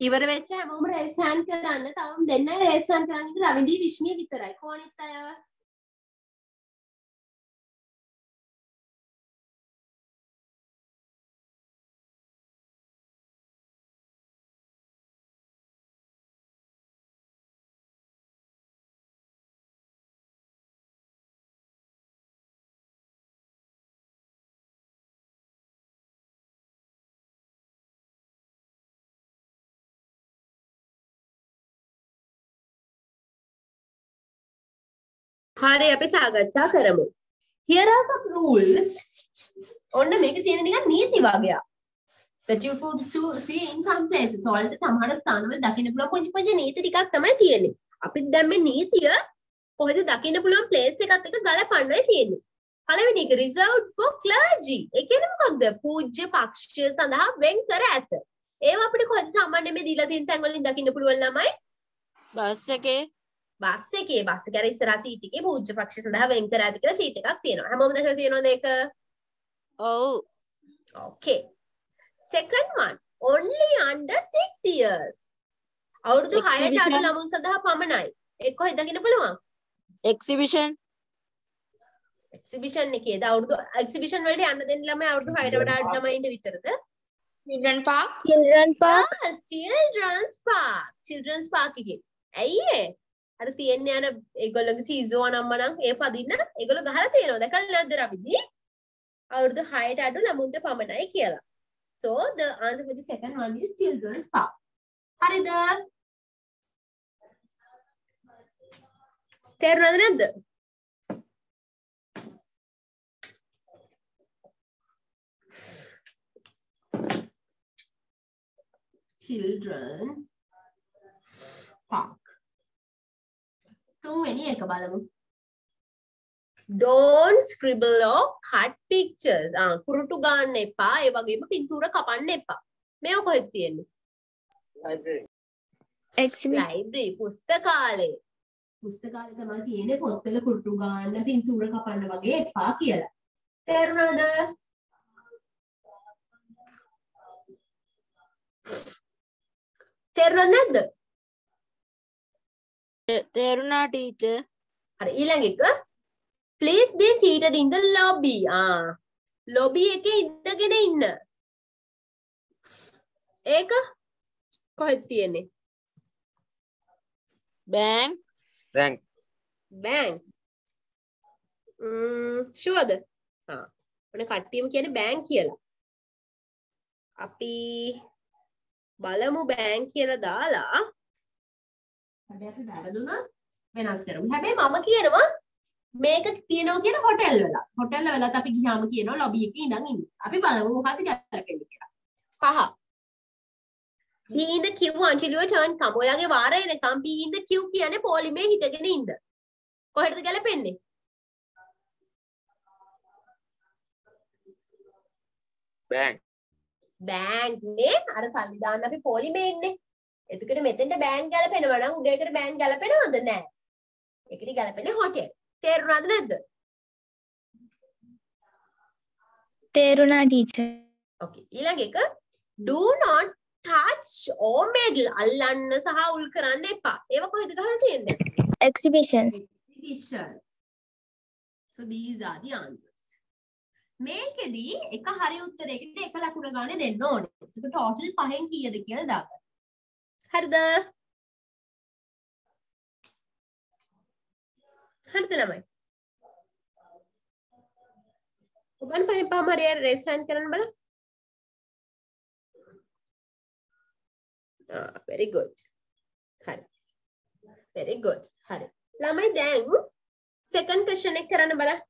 ඉවර වෙච්ච හැමෝම රේස් හෑන්ඩ් කරන්න. තවම දෙන්නයි රේස් හෑන්ඩ් කරන්න ඉන්නේ රවින්දී විශ්මිය විතරයි. කොහොනිත් අය? හරි අපි සාකච්ඡා කරමු. Here are some rules. ඔන්න මේක තියෙන නිකන් නීති වගේක්. that you could to see in some places. ඔයාලට සමහර ස්ථානවල දකින්න පුළුවන් පුංචි පුංචි නීති ටිකක් තමයි තියෙන්නේ. අපිත් දැන් මේ නීතිය කොහෙද දකින්න පුළුවන් ප්ලේස් එකත් එක්ක ගලපන්නයි තියෙන්නේ. පළවෙනි එක reserved for clergy. ඒ කියන්නේ මොකක්ද? පූජ්‍ය පක්ෂය සඳහා වෙන් කර ඇත. ඒවා අපිට කොහෙද සාමාන්‍ය මේ දීලා තියෙන තැන් වලින් දකින්න පුළුවන් ළමයි? බස් එකේ බස් එකේ බස් එක අර ඉස්සරහා සීට් එකේ පූජ්‍ය පක්ෂ සඳහා වෙන් කර ඇති කියලා සීට් එකක් තියෙනවා. හැමෝම දැකලා තියෙනවද ඒක? ඔව් Okay. Second one, only under six years. අවුරුදු 6ට අඩු. ළමුන් සඳහා පමණයි. ඒක කොහෙද දකින්න පුළුවන්? එක්සිබිෂන් එක්සිබිෂන් එකේද අවුරුදු එක්සිබිෂන් වලට යන්න දෙන්න ළමයි අවුරුදු 6ට වඩා අඩු ළමයි ඉන්න විතරද? children park children park Ah, children's park. children's park එකේ. ඇයි ඒ? අර තියෙන්නේ අර ඒගොල්ලෝගේ සීසෝ අනම්මනම් ඒ පදින්න ඒගොල්ලෝ ගහලා තියෙනවා. දැකලා නැද්ද රවිදි? අවුරුදු 6ට අඩු ළමුන්ට පමණයි කියලා. So the answer for the second one is children's park. හරිද? තේරුණාද නැද්ද? children park. තුන්වෙනි එක බලමු. Don't scribble or cut pictures. ආ කුරුටු ගන්න එපා. ඒ වගේම පින්තූර කපන්න එපා. මේව කොහෙද තියෙන්නේ? exhibition library පුස්තකාලේ. පුස්තකාලේ තමයි තියෙන්නේ පොත්වල කුරුටු ගන්න, පින්තූර කපන්න වගේ එපා කියලා. තේරුණාද? තේරුණාද නැද්ද? තේරුණා ටීචර් හරි ඊළඟ එක. Please be seated in the lobby. ආ. Lobby එකේ ඉඳගෙන ඉන්න. ඒක කොහෙද තියෙන්නේ? Bank Rank. බෑන්ක් ෂුවද ඔන කට්ටියම කියන්නේ බෑන්ක් කියලා. අපි බලමු බෑන්ක් කියලා දාලා හැබැයි අපි වැරදුනොත් වෙනස් කරමු. හැබැයි මම කියනවා මේක තියෙනවා කියන හොටෙල් වල. හොටෙල් වලත් අපි ගියාම කියනවා ලොබි එකේ ඉඳන් ඉන්න. අපි බලමු මොකක්ද ගැලපෙන්නේ කියලා. පහ. be in the queue until your turn come ඔයාගේ වාරය එනකම් be in the queue කියන්නේ පොලිමේ හිටගෙන ඉන්න. කොහෙටද ගැලපෙන්නේ Bank. බෑන්ක් නේ. අර සල්ලි දාන්න අපි පොලිමේ ඉන්නේ. එතකොට මෙතෙන්ට බෑන්ක් ගැලපෙනවා නම් උඩේකට බෑන්ක් ගැලපෙනවද නැහැ. ඒකට ගැලපෙන්නේ හොටෙල්. තේරුණාද නැද්ද? තේරුණා teacher ඕකේ. ඊළඟ එක do not touch or meddle අල්ලන්න සහ උල් කරන්න එපා. ඒව කොහෙද ගහලා තියෙන්නේ? exhibitions Exhibition. So these are the answers. මේකෙදි එක හරි උත්තරයකට එක ලකුණ ගන්න දෙන්න ඕනේ. ඒක ටෝටල් පහෙන් කීයද කියලා දාගන්න. හරිද? හරිද ළමයි? ඔබන් පහෙන් පහම හරි රේස් සයින් කරන්න බලන්න. very good. හරි. very good. හරි. ළමයි දැන් second question එක කරන්න බලන්න.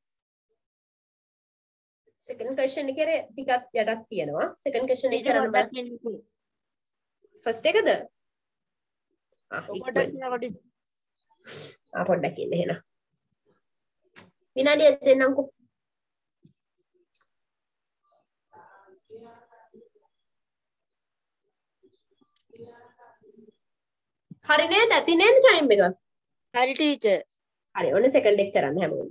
second question එකේ ටිකක් යටත් තියෙනවා. second question එක කරන්න බලන්න. first එකද? ආ ඔබට ඉක්මනට. ආ පොඩ්ඩක් ඉන්න එහෙනම්. විනාඩියක් දෙන්නම්කෝ. හරි නේද? ඇති නේද time එක? හරි ටීචර් හරි ඔන්න සෙකන්ඩ් එක කරන්න හැමෝම.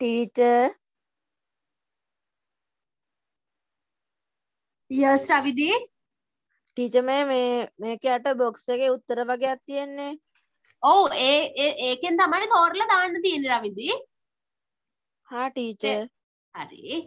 Teacher. yes රවිදි ටීචර් මේ මේ මේක යට බොක්ස් එකේ උත්තර වගේක් තියෙන්නේ. ඔව් ඒ ඒ- ඒකෙන් තමයි තෝරලා දාන්න තියෙන්නේ රවිදි හා ටීචර්. හරි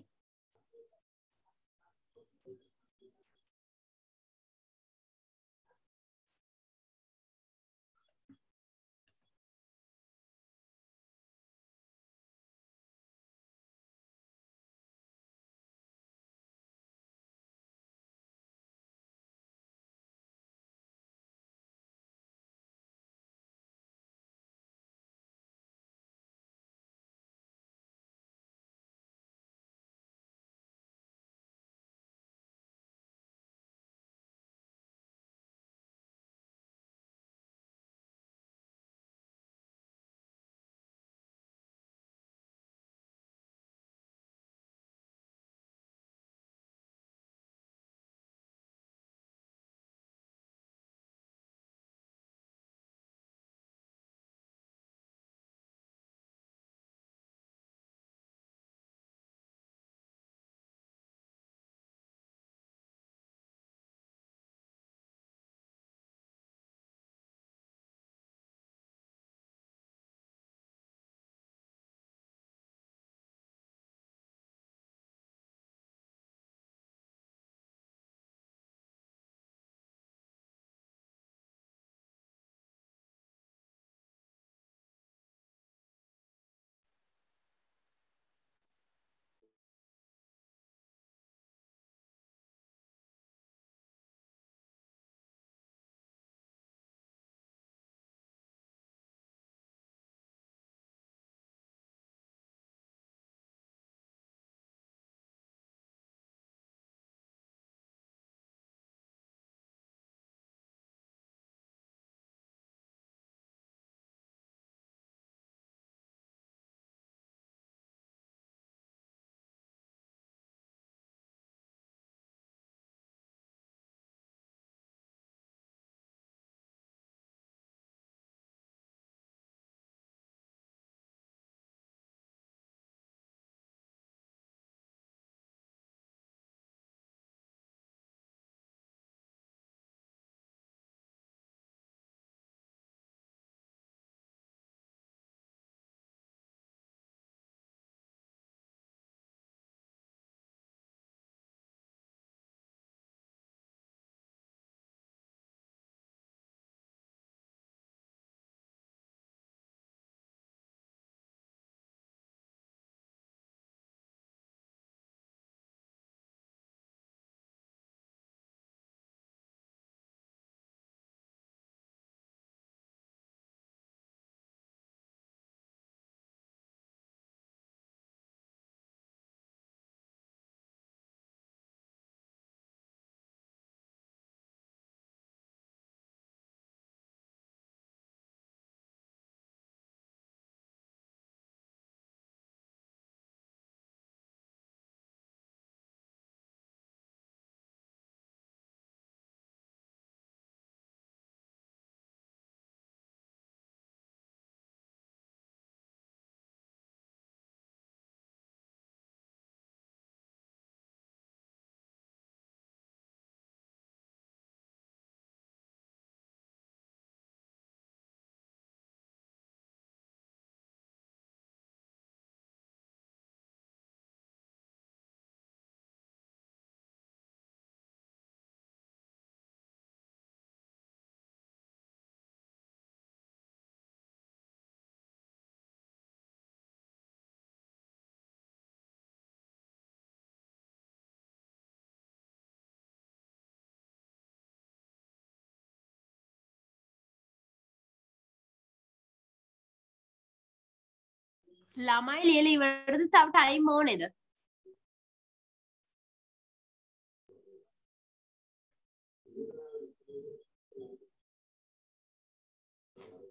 ළමයි ලියලා ඉවරද? තව ටයිම් ඕනේද?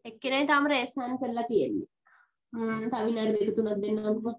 එක්කෙනයි තාම රේසන් කරලා තියෙන්නේ. හ්ම් තව විනාඩි දෙක තුනක් දෙන්නම්කෝ.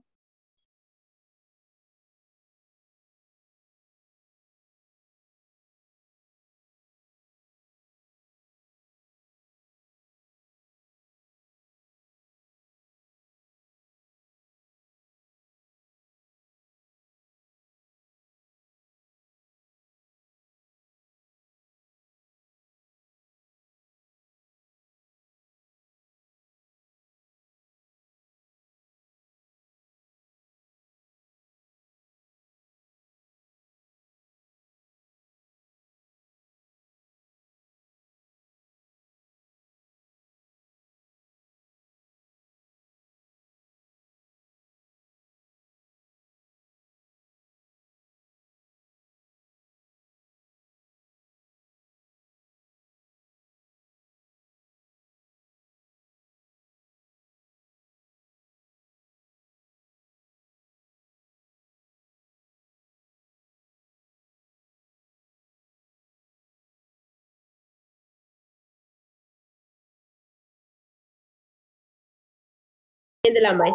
නේද ළමයි.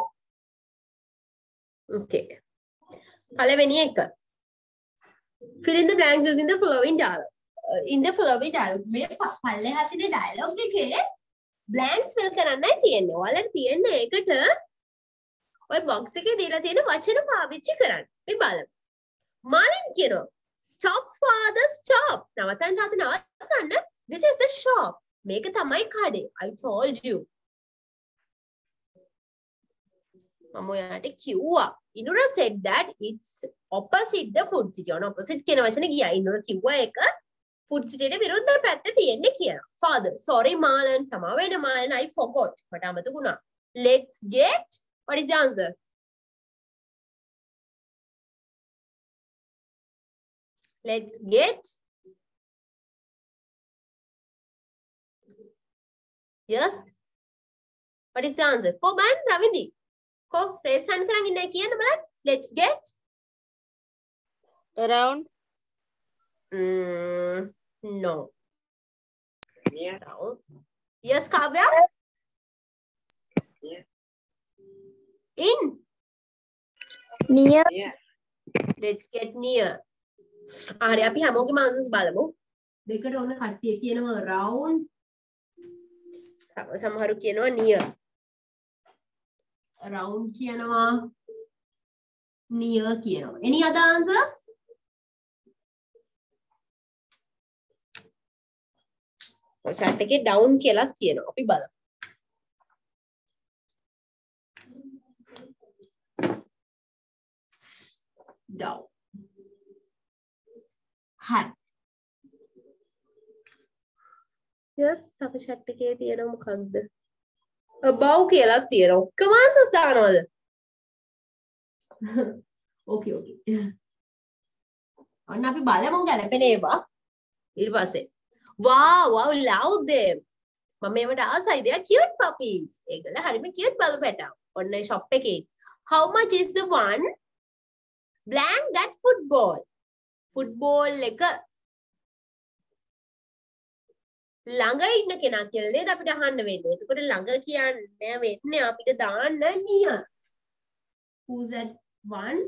Okay. පළවෙනි එක. Fill in the blanks using the following dialogue Uh, in the following dialogue මේ ප- පල්ලෙහා තියෙන dialogue එකේ blanks fill කරන්නයි තියෙන්නේ. ඔයාලට තියෙන එකට ඔය box එකේ දීලා තියෙන වචන පාවිච්චි කරන්න. මේ බලමු. මාලින් කියනවා stop father stop. නවත්තන්න තාත්තා නවත්තන්න this is the shop. මේක තමයි කඩේ. I told you. මම ඔයාට කිව්වා. ඉනුර said that it's opposite the food city. on opposite කියන වචනේ ගියා. ඉනුර කිව්වා ඒක food city ට විරුද්ධ පැත්ත තියෙන්නේ කියලා. Father sorry මාලන් සමා වෙන මාලන්. I forgot. මට අමතක වුණා. Let's get what is the answer? Let's get yes. What is the answer? කොබන් රවින්දි කො රේසන් කරන් ඉන්නේ කියන්න බලන්න. Let's get around? Mm, no. Near. no yes kavya? Yeah. in? Near. Near. let's get near. ආ, හරි අපි හැමෝගෙම answers බලමු. දෙකට ඕන කට්ටිය කියනවා round. සමහරු කියනවා near round කියනවා near කියනවා. Any other answers? ඔය chat එකේ down කියලා තියෙනවා. අපි බලමු. Down. හරි yes අපි chat එකේ තියෙන මොකක්ද? Above කියලා තියෙනවා. ඔක්කොම answers දානවද? ඕකේ ඕකේ ඔන්න අපි බලමු ගැලපෙන ඒවා. ඊට පස්සේ. Wow wow love them. මම ඒවට ආසයි they are cute puppies. ඒගොල්ල හරිම cute බලු පැටව ඔන්න shop එකේ. How much is the one blank that football? football එක ළඟ ඉන්න කෙනා කියලා නේද අපිට අහන්න වෙන්නේ. එතකොට ළඟ කියන්න වෙන්නේ අපිට දාන්න near. Who's that one?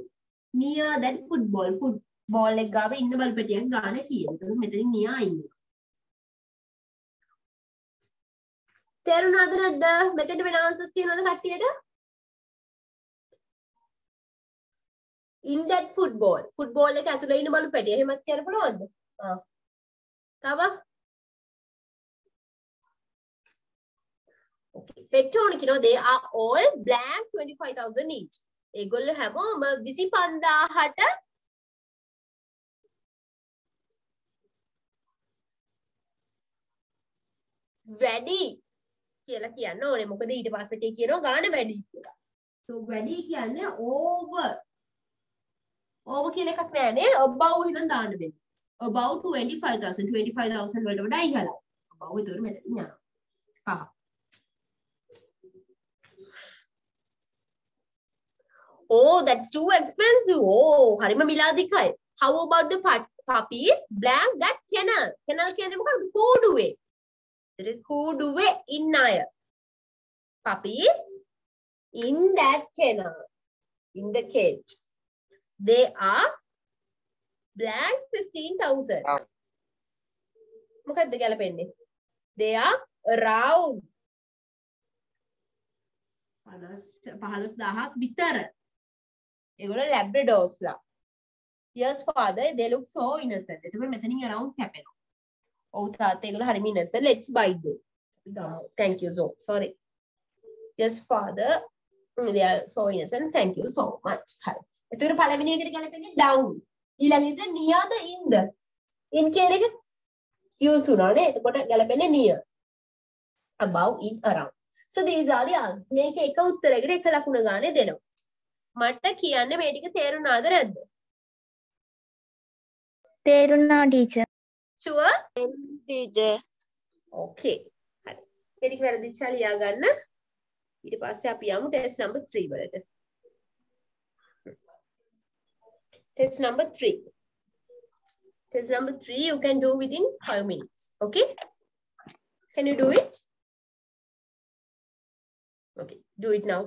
Near that football. Football එක ගාව ඉන්න බලපැටියක් ගාන කීයද? එතකොට මෙතනින් near ඉන්නවා. තේරුණාද නැද්ද? මෙතන වෙන answers තියෙනවද කට්ටියට? in that football. football එක ඇතුලේ ඉන්න බලපැටිය. එහෙමත් කියන්න පුළුවන්ද? ආ. තව Okay. පෙට්‍රෝන කියනවා they are all blank 25000 each. ඒගොල්ලෝ හැමෝම 25000ට වැඩි කියලා කියන්න ඕනේ. මොකද ඊට පස්සේ එකේ කියනවා ගාන වැඩි කියලා. So වැඩි කියන්නේ over. over කියන එකක් නෑනේ. above වෙනන් දාන්න බෑ. above 25000 25000 වලට වඩා ඉහළයි. above ඒතර මෙතන යනවා. පහ. Oh, that's too expensive. Oh, හරිම මිලාදිකයි. How about the puppies? Blank that kennel. Kennel කියන්නේ මොකක්ද? කූඩුවේ. ඒතර කූඩුවේ ඉන්න අය. Puppies in that kennel. In the cage. They are blank 15,000. Ah. මොකක්ද ගැලපෙන්නේ? They are around 15000ක් විතර. ඒගොල්ලෝ ලැබ්‍රඩෝස්ලා. Yes father they look so innocent. එතකොට මෙතනින් around කැපෙනවා. ඔව් තාත්තා ඒගොල්ලෝ හරිම innocent. Let's bite them. ගමු. Thank you so sorry. Yes father mm, they are so innocent. Thank you so much. හරි. එතකොට පළවෙනි එකට ගැලපෙන්නේ down. ඊළඟට near the in the. in කියන එක use වුණානේ. එතකොට ගැලපෙන්නේ near. above in around. So these are the answers. මේක එක උත්තරයකට එක ලකුණ ගානේ දෙනවා. මට කියන්න මේ ටික තේරුණාද නැද්ද? තේරුණා ටීචර් Sure? Teacher Okay. හරි. මේ ටික වැරදිච්චා ලියා ගන්න. ඊට පස්සේ අපි යමු test number 3 වලට. Test number 3. Test number 3 you can do within 5 minutes. Okay? Can you do it? Okay, do it now.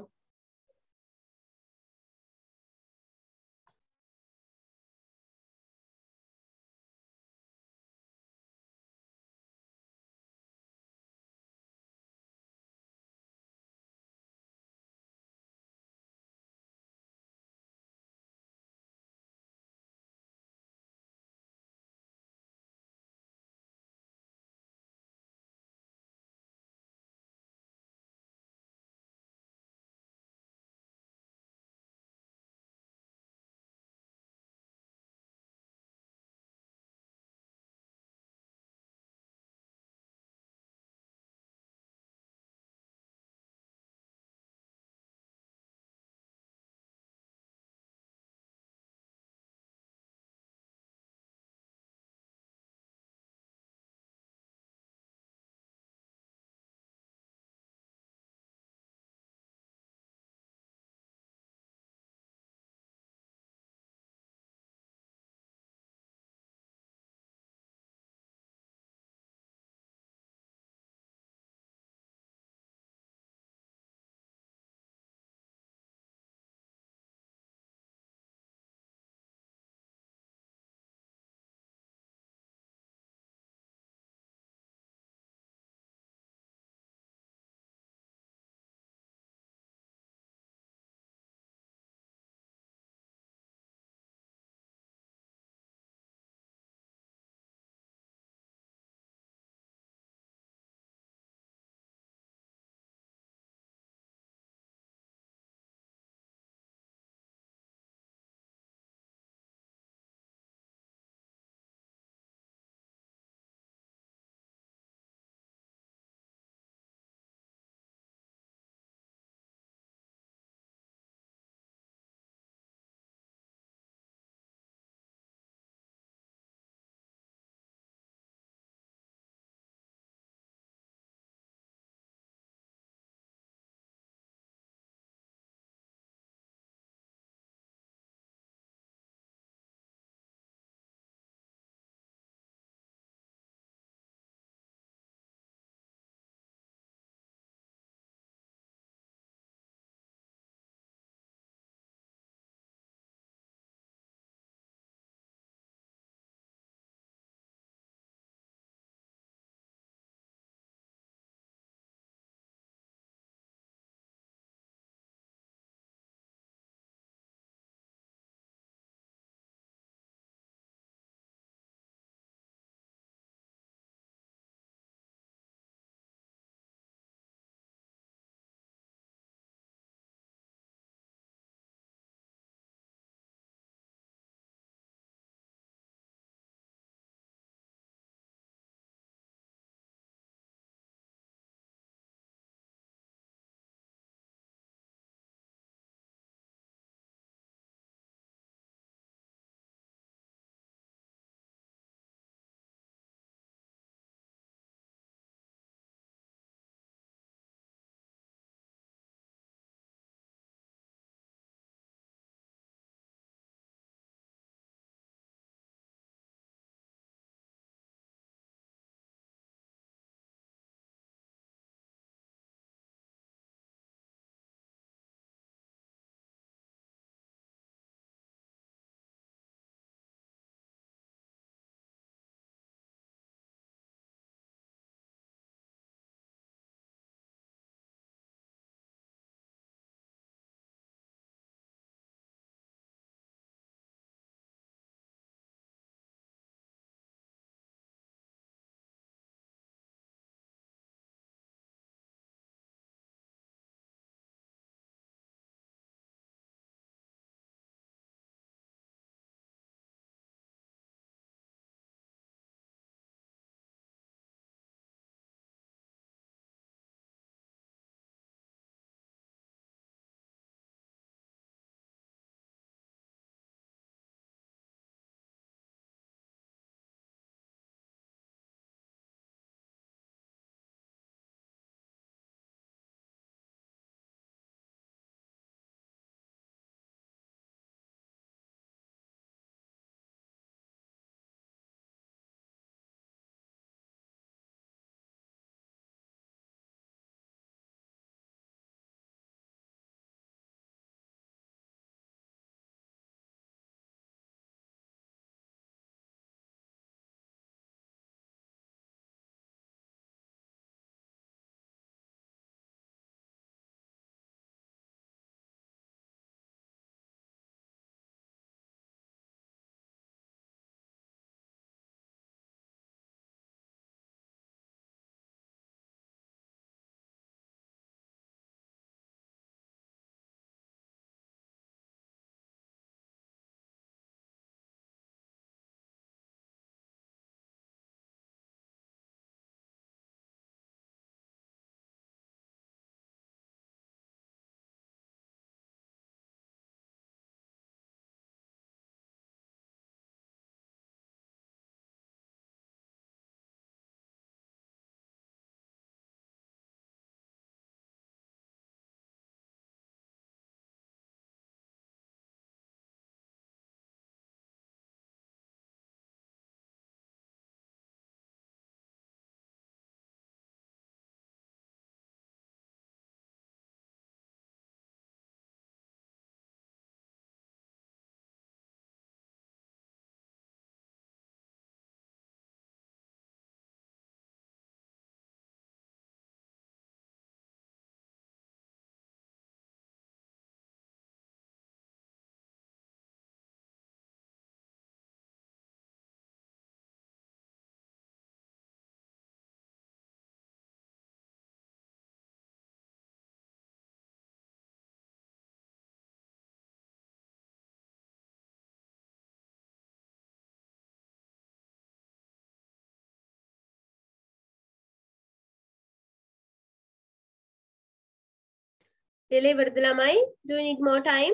Lele Vardalamai, do you need more time?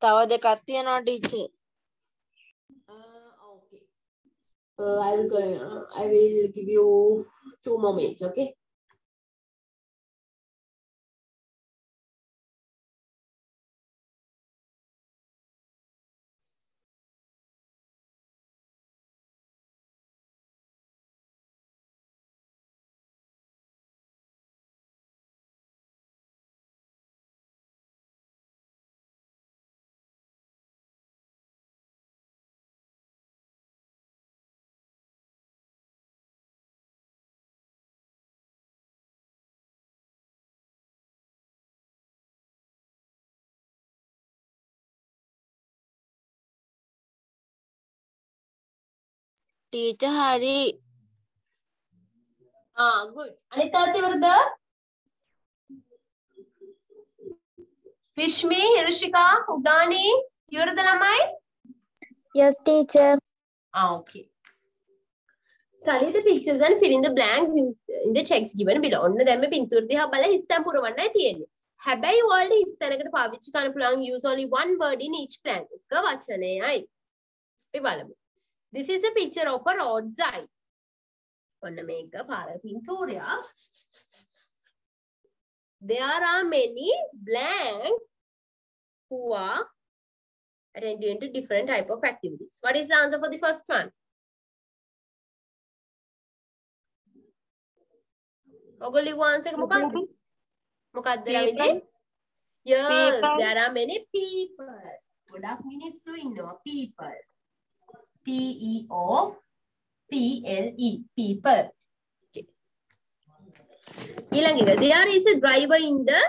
Tava de Katyana teacher. Okay. Uh, I will go, uh, I will give you two more minutes, okay? Teacher හරි. ah good අනිත් තාත්තා ඉවරද විශ්මි හිරුෂිකා උදානී ඉවරද ළමයි Yes, teacher. Ah, okay. Study the pictures and fill in the blanks in, in the checks given below. ඔන්න දැන් මේ පින්තූර දිහා බලලා හිස්තැන් පුරවන්නයි තියෙන්නේ. හැබැයි ඔයාලට හිස්තැනකට පාවිච්චි කරන්න පුළුවන් use only one word in each blank. එක වචනයයි. අපි බලමු. This is a picture of a roadside. ඔන්න මේක පාර පින්තූරයක්. There are many blanks who are attending to different type of activities. What is the answer for the first one? ඔගොල්ලෝ ලිව්ව answer එක මොකක්ද? මොකක්ද රවිදි? Yes, People. there are many people. ගොඩක් මිනිස්සු ඉන්නවා people. P E O P L E people. Okay. ඊළඟ එක there is a driver in the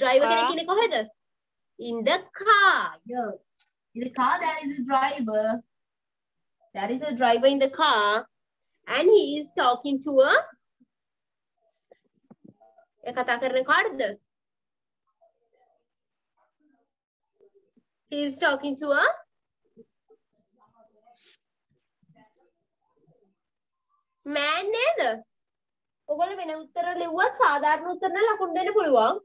driver Car. කෙනෙක් ඉන්නේ කොහෙද? In the car. Yes. In the car there is a driver. There is a driver in the car and he is talking to a එයා කතා කරන කාටද? He is talking to a man නේද? ඔයගොල්ලෝ වෙන උත්තර ලිව්වත් සාධාරණ උත්තර නම් ලකුණු දෙන්න පුළුවන්.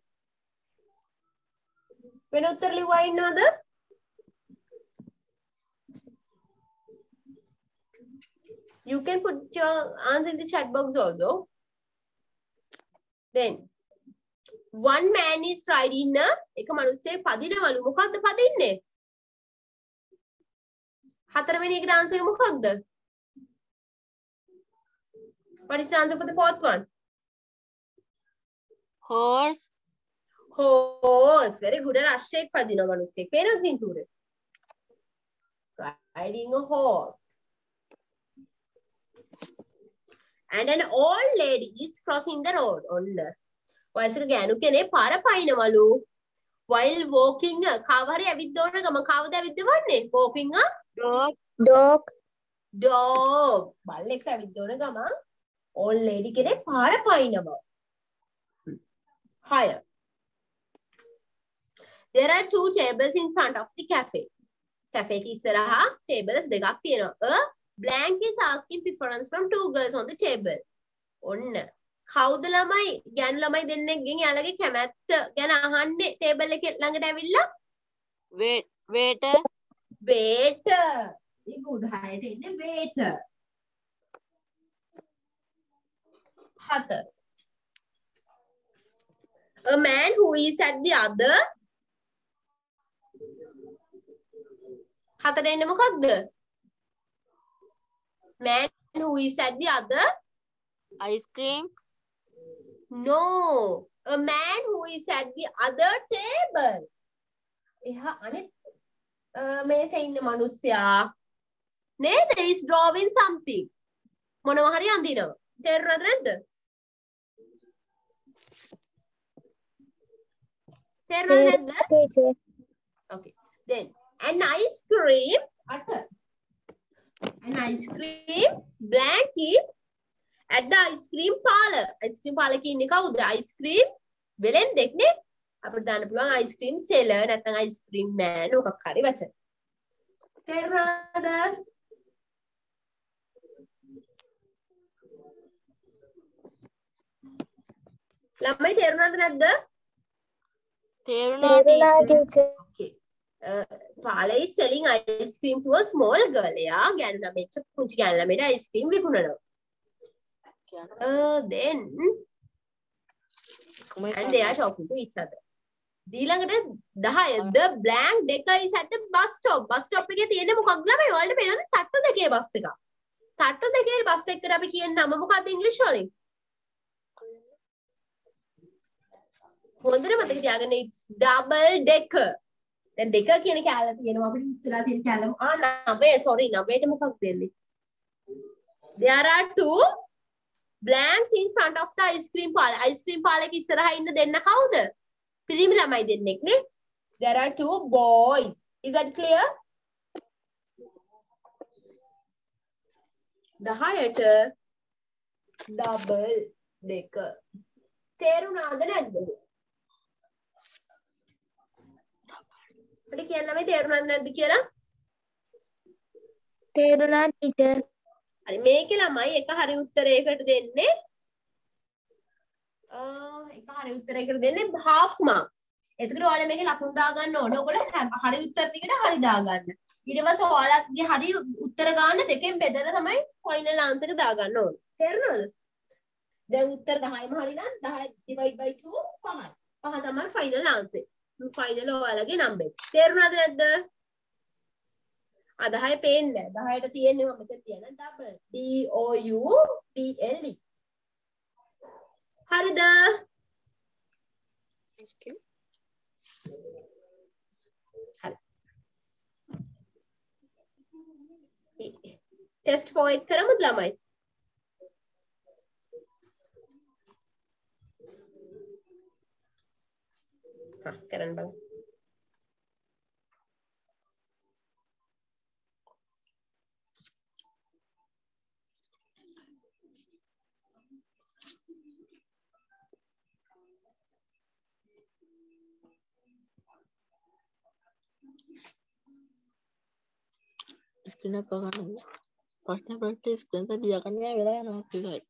වෙන උත්තර ලිව්වා ඉන්නවද? You can put your answer in the chat box also. Then one man is riding a එක මිනිස්සේ පදිනවලු මොකද්ද පදින්නේ? හතරවෙනි එකට answer එක මොකක්ද? What is the answer for the fourth one? horse Horse. Very good. රශ්ෂයෙක් පදින මිනිස්සෙක්. පේනවද පින්තූරේ? Riding a horse. And an old lady is crossing the road. ඔන්න. වයසක ගෑනු කෙනෙක් පාර පයින්නවලු. While walking කව හරි ඇවිද්දවන ගම කවුද ඇවිද්දවන්නේ? Walking a dog Dog. dog. බල්ලෙක් ඇවිද්දවන ගම old lady කෙනෙක් පාර පයින්නවා. Higher. There are two tables in front of the cafe. cafe එක ඉස්සරහා tables දෙකක් තියෙනවා. A blank is asking preference from two girls on the table. ඔන්න. කවුද ළමයි ගැනු ළමයි දෙන්නෙක්ගෙන් යාළගේ කැමැත්ත ගැන අහන්නේ ටේබල් එක ළඟට ඇවිල්ලා wait waiter waiter. ඒ good හයට එන්නේ waiter. හතර. A man who is at the other හතර එන්නේ මොකක්ද? Man who is at the other ice cream No, a man who is at the other table. එහා අනිත් අ, මේසේ ඉන්න මිනිස්සයා නේද is drawing something. මොනවා හරි අඳිනවා. තේරුණාද නැද්ද? තේරුණාද නැද්ද? Teacher. Okay. Then an ice cream අට. An ice cream blank is at the ice cream parlor. ice cream parlor කියන්නේ කවුද? ice cream වෙලෙන්දෙක් නේ. අපිට දාන්න පුළුවන් ice cream seller නැත්නම් ice cream man මොකක් හරි වචන. තේරුණාද? ළමයි තේරුණාද නැද්ද? තේරුණා ටීචර්. පාලයි selling ice cream to a small girl. එයා ගෑනු ළමෙච්ච පුංචි ගෑනු ළමයට ice cream විකුණනවා. Uh, then and they are talking to each other. ඊළඟට 10 the blank decker is at the bus stop. Bus stop එකේ තියෙන්නේ මොකක්ද ළමයි? ඔයාලට පේනවද? තට්ටු දෙකේ බස් එකක්. තට්ටු දෙකේ බස් එකකට අපි කියන නම මොකක්ද ඉංග්‍රීසි වලින්? හොඳට මතක තියාගන්න. It's double decker. දැන් දෙක කියන කෑල්ල තියෙනවා. අපිට ඉස්සරහා තියෙන කෑල්ල ආ නවය. Sorry නවයට මොකක්ද දෙන්නේ? There are two blanks in front of the ice cream parlor. Ice cream parlor එක ඉස්සරහා ඉන්න දෙන්න කවුද? පිරිමි ළමයි දෙන්නෙක් නේ. There are two boys. Is that clear? 10ට double දෙක තේරුණාද නැද්ද? අපිට කියන්න මේ තේරුණාද නැද්ද කියලා? තේරුණා ටීචර් හරි මේකේ ළමයි එක හරි උත්තරයකට දෙන්නේ අ එක හරි උත්තරයකට දෙන්නේ half marks. එතකොට ඔයාලා මේකේ ලකුණු දාගන්න ඕන. ඔයගොල්ලෝ හැම- හරි උත්තර ටිකට හරි දාගන්න. ඊට පස්සේ ඔයාලගේ හරි උත්තර ගන්න දෙකෙන් බෙදලා තමයි final answer එක දාගන්න ඕන. තේරුණාද? දැන් උත්තර 10ම හරි නම් 10 divide by 2 5. පහ තමයි final answer. final ඔයාලගේ number. තේරුණාද නැද්ද? ආ 10 පේන්නේ නැහැ. 10ට තියෙන්නේ මම මෙතන තියන double D O U B L E. හරිද? හරි. ටෙස්ට් 4 එක කරමුද ළමයි? හා කරන්න බලන්න. ස්ක්‍රීන් එක ගන්න ප්‍රශ්න ප්‍රශ්න ස්ක්‍රීන් එක ලියගන්න බෑ වෙලා යනවා එකයි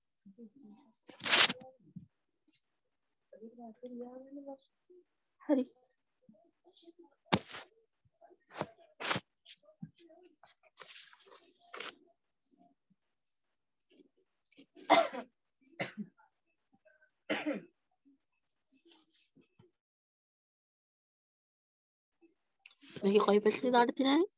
හරි මේක කොයි පැත්තේ දාට තියෙනවද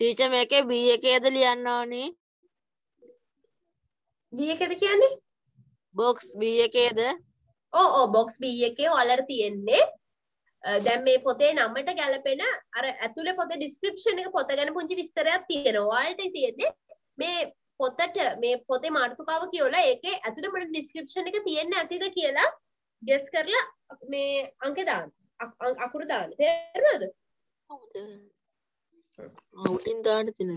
ටීචර් මේකේ B එකේද ලියන්න ඕනි B එකද කියන්නේ? බොක්ස් B එකේද ඕ ඕ බොක්ස් B එකේ ඔයාලට තියෙන්නේ දැන් මේ පොතේ නමට ගැලපෙන අර ඇතුලේ පොතේ ඩිස්ක්‍රිප්ෂන් එක පොත ගැන පුංචි විස්තරයක් තියෙනවා. ඔයාලට තියෙන්නේ මේ පොතට මේ පොතේ මාතෘකාව කියවලා ඒකේ ඇතුලේ මොන ඩිස්ක්‍රිප්ෂන් එක තියෙන්නේ නැතිද කියලා ගෙස් කරලා මේ අංක දාන්න. අකුරු දාන්න. තේරුණාද? අවුටින් දාන්න තියෙන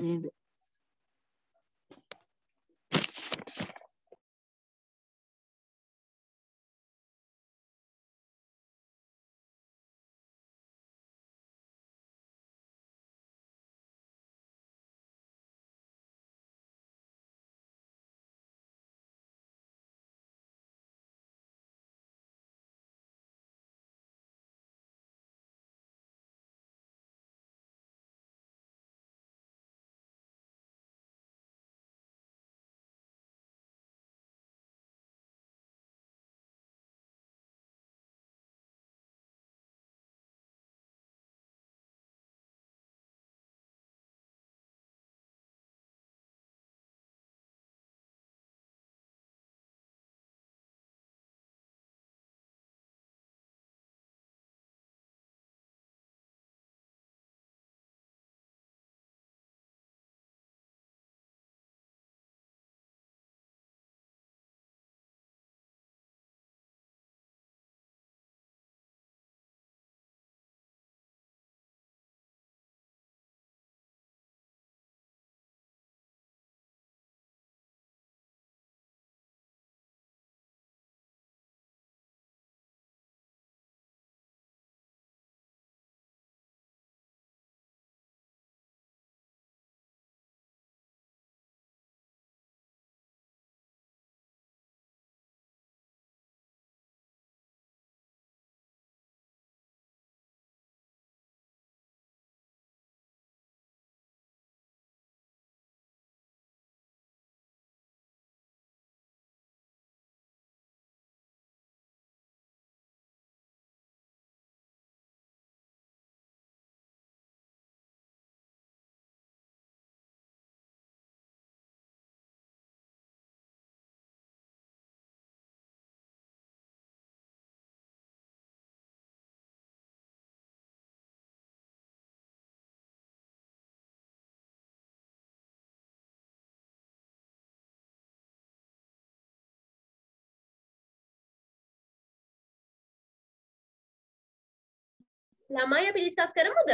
ළමයි අපි ඩිස්කස් කරමුද?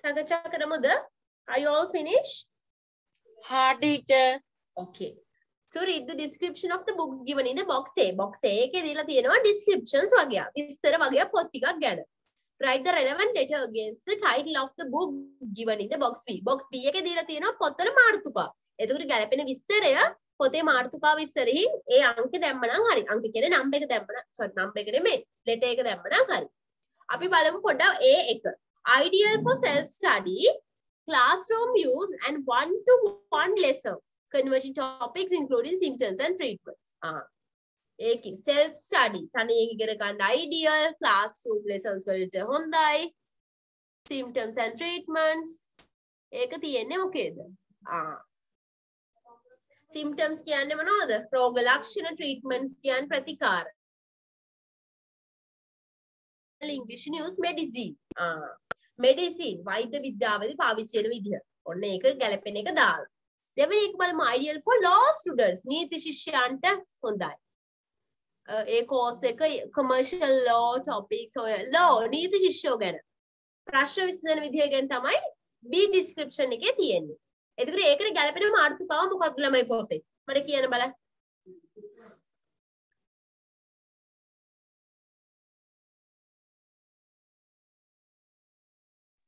සාකච්ඡා කරමුද? Are you all finished? හා teacher Okay. So read the description of the books given in the box A. Box A එකේ දීලා තියෙනවා descriptions වගේක්. විස්තර වගේක් පොත් ටිකක් ගැන. Write the relevant letter against the title of the book given in the box B. Box B එකේ දීලා තියෙනවා පොතේ මාතෘකාව. එතකොට ගැලපෙන විස්තරය පොතේ මාතෘකාව විස්තරෙහි ඒ අංක දැම්මනම් හරි. අංක කියන්නේ නම්බර් එක දැම්මනම් sorry නම්බර් එක නෙමෙයි. letter එක දැම්මනම් හරි. අපි බලමු පොඩ්ඩක් A එක. Ideal for self study, classroom use and one to one lessons. Converting topics including symptoms and treatments. ආ. ඒකි self study තනියෙන් ඉගෙන ගන්න ideal classroom lessons වලට හොඳයි. symptoms and treatments. ඒක තියෙන්නේ මොකේද? ආ. Symptoms කියන්නේ මොනවද? රෝග ලක්ෂණ treatments කියන්නේ ප්‍රතිකාර. English news medicine. ආ. medicine වෛද්‍ය විද්‍යාවේදී පාවිච්චි වෙන විදිහ. ඔන්න ඒක ගැලපෙන එක දාලා. දෙවෙනි එක බලමු ideal for law students. නීති ශිෂ්‍යයන්ට හොඳයි. අ, ඒ කෝස් එක commercial law topics ඔය law නීති ශිෂ්‍යෝ ගැන. ප්‍රශ්න විසඳන විදිහ ගැන තමයි B description එකේ තියෙන්නේ. එතකොට ඒකට ගැලපෙන මාතෘකාව මොකක්ද ළමයි පොතේ? මට කියන්න බලන්න.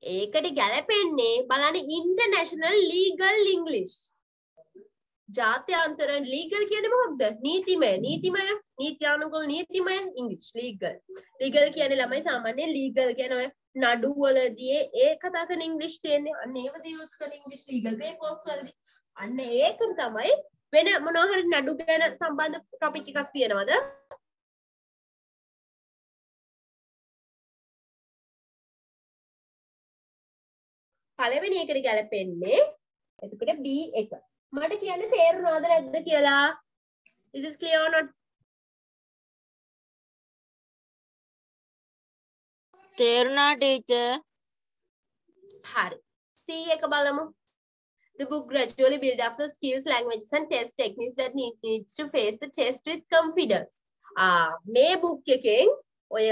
ඒකට ගැලපෙන්නේ බලන්න ඉන්ටර්නැෂනල් ලීගල් ඉංග්ලිෂ්. ජාත්‍යන්තර ලීගල් කියන්නේ මොකක්ද? නීතිමය, නීතිමය, නීත්‍යානුකූල නීතිමය ඉංග්‍රීසි ලීගල්. ලීගල් කියන්නේ ළමයි සාමාන්‍යයෙන් ලීගල් කියන්නේ ඔය නඩු වලදී ඒ කතා කරන ඉංග්‍රීසි තියෙන්නේ. අන්න ඒව දියුස් කරන ඉංග්‍රීසි ලීගල් පේපර්ස් වලදී. අන්න ඒක තමයි වෙන මොනවා හරි නඩු ගැන සම්බන්ධ ටොපික් එකක් තියෙනවද? පළවෙනි එකට ගැලපෙන්නේ එතකොට B එක. මට කියන්න තේරුණාද නැද්ද කියලා? Is this clear or not? තේරුණා ටීචර් හරි. C එක බලමු. The book gradually builds up the skills, languages and test techniques that need, needs to face the test with confidence. ආ මේ book එකෙන් ඔය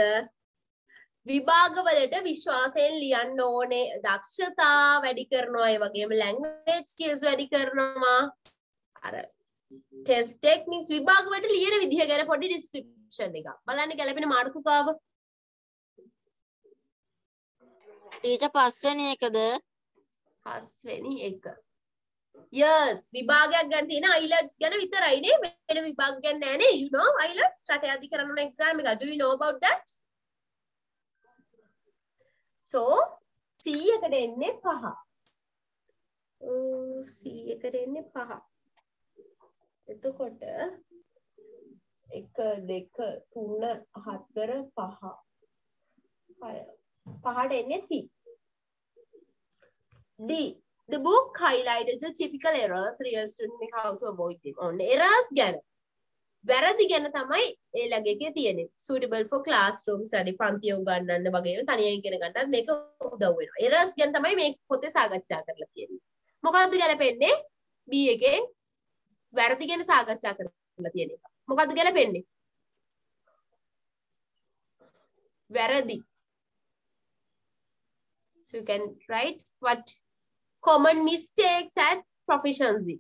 විභාගවලට විශ්වාසයෙන් ලියන්න ඕනේ දක්ෂතා වැඩි කරනවා ඒ වගේම language skills වැඩි කරනවා අර test techniques විභාගවලට ලියන විදිහ ගැන පොඩි description එකක් බලන්න ගැලපෙන මාතෘකාව ටීචර් පස්වෙනි එකද? පස්වෙනි එක. Yes විභාගයක් ගන්න තියෙන IELTS ගැන විතරයිනේ වෙන විභාග ගැන නෑනේ you know IELTS රටේ අධිකරණ වල exam එක do you know about that? So C එකට එන්නේ පහ. ඔව් C එකට එන්නේ පහ. එතකොට එක දෙක තුන හතර පහ. හය. පහට එන්නේ C D The book highlighted the typical errors real students make how to avoid them. ඔන්න errors ගැන. වැරදි ගැන තමයි ඊළඟ එකේ තියෙන්නේ. suitable for classroom study පන්තිය උගන්වන්න වගේම තනියෙන් ඉගෙන ගන්නත් මේක උදව් වෙනවා. errors ගැන තමයි මේ පොතේ සාකච්ඡා කරලා තියෙන්නේ. මොකද්ද ගැලපෙන්නේ? B එකේ වැරදි ගැන සාකච්ඡා කරලා තියෙන එක. මොකද්ද ගැලපෙන්නේ? වැරදි. So you can write what common mistakes at proficiency.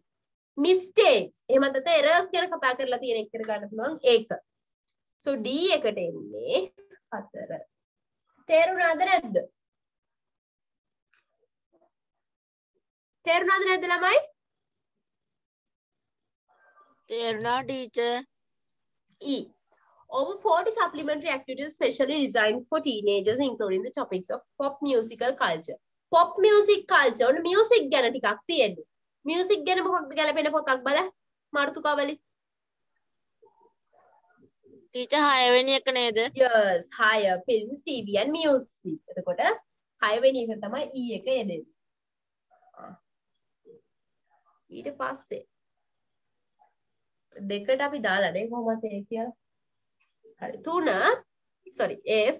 mistakes එහෙම නැත්නම් errors ගැන කතා කරලා තියෙන එක ගන්න පුළුවන් ඒක. so D එකට එන්නේ 4. තේරුණාද නැද්ද? තේරුණාද නැද්ද ළමයි? තේරුණා teacher E. Over 40 supplementary activities specially designed for teenagers, including the topics of pop musical culture. pop music culture ඔන්න music ගැන ටිකක් තියෙන්නේ. music ගැන මොකක්ද ගැලපෙන පොතක් බලන්න. මාතෘකාවලින්. ටීචර් හයවෙනි එක නේද Yes, higher films, TV and music. එතකොට හයවෙනි එක තමයි E එක යෙදෙන්නේ. ආ. ඊට පස්සේ දෙකට අපි දාලානේ කොහොමද ඒ කියලා. හරි. තුන sorry F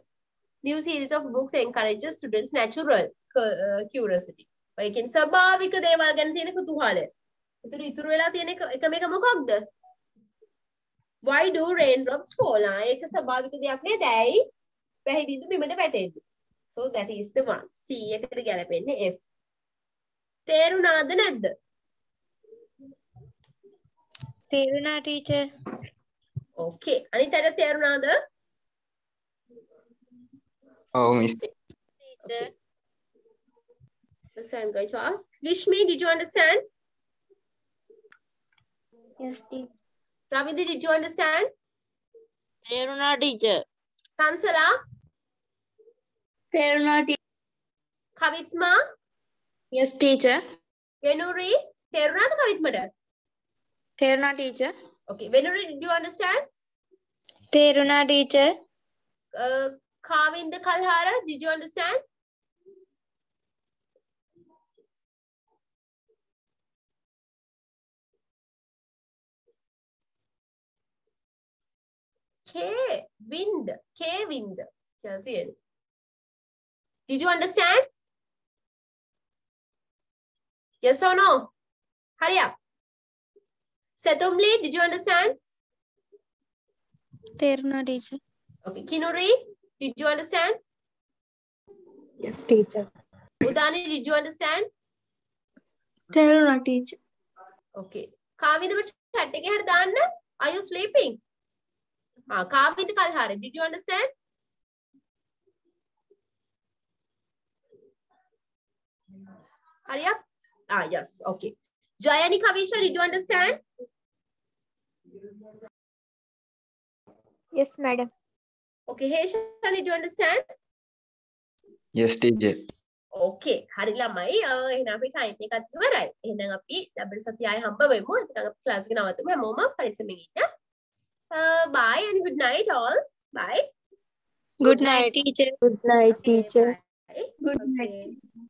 new series of books encourages students natural cu- uh, curiosity. ඔය කියන්නේ ස්වභාවික දේවල් ගැන තියෙන කුතුහලය. ඒතර ඉතුරු වෙලා තියෙන එක එක මේක මොකක්ද? why do raindrops fall ආ ඒක ස්වභාවික දෙයක් නේද ඇයි වැහි බිඳු බිමට වැටෙන්නේ so that is the one c එකට ගැලපෙන්නේ f තේරුණාද නැද්ද තේරුණා ටීචර් okay අනිත් අයට තේරුණාද ඔව් miss okay so i'm going to ask vishmi did you understand yes teacher ravindi did you understand තේරුණා ටීචර් sansala තේරුණා kavitma yes teacher venuri තේරුණාද කවිත්මට තේරුණා teacher Okay, Venuri, did you understand? Teruna teacher. Uh, Kavinda Kalhara, did you understand? K wind, K wind. Did you understand? Yes or no? Hurry up. Setumli, did you understand? තේරුණා teacher Okay. Kinuri, did you understand? yes teacher Udani, did you understand? තේරුණා teacher Okay. කාවිද chat එකේ හරි දාන්න. Are you sleeping? Ah, කාවිද කල්හාරි, did you understand? Hurry up. Ah, yes. Okay. Jayani Kavisha, did you understand? yes madam Okay. Hesha, did you understand? yes teacher ඕකේ හරි ළමයි අ, එහෙනම් අපි time එකත් ඉවරයි. එහෙනම් අපි ලැබෙන සතිය ආයෙ හම්බ වෙමු. එතකන් අපි ක්ලාස් එක නවත්තමු. හැමෝම පරිස්සමෙන් ඉන්න. බයි and good night all. bye. good night teacher Good night, teacher. Bye. Good Okay. night.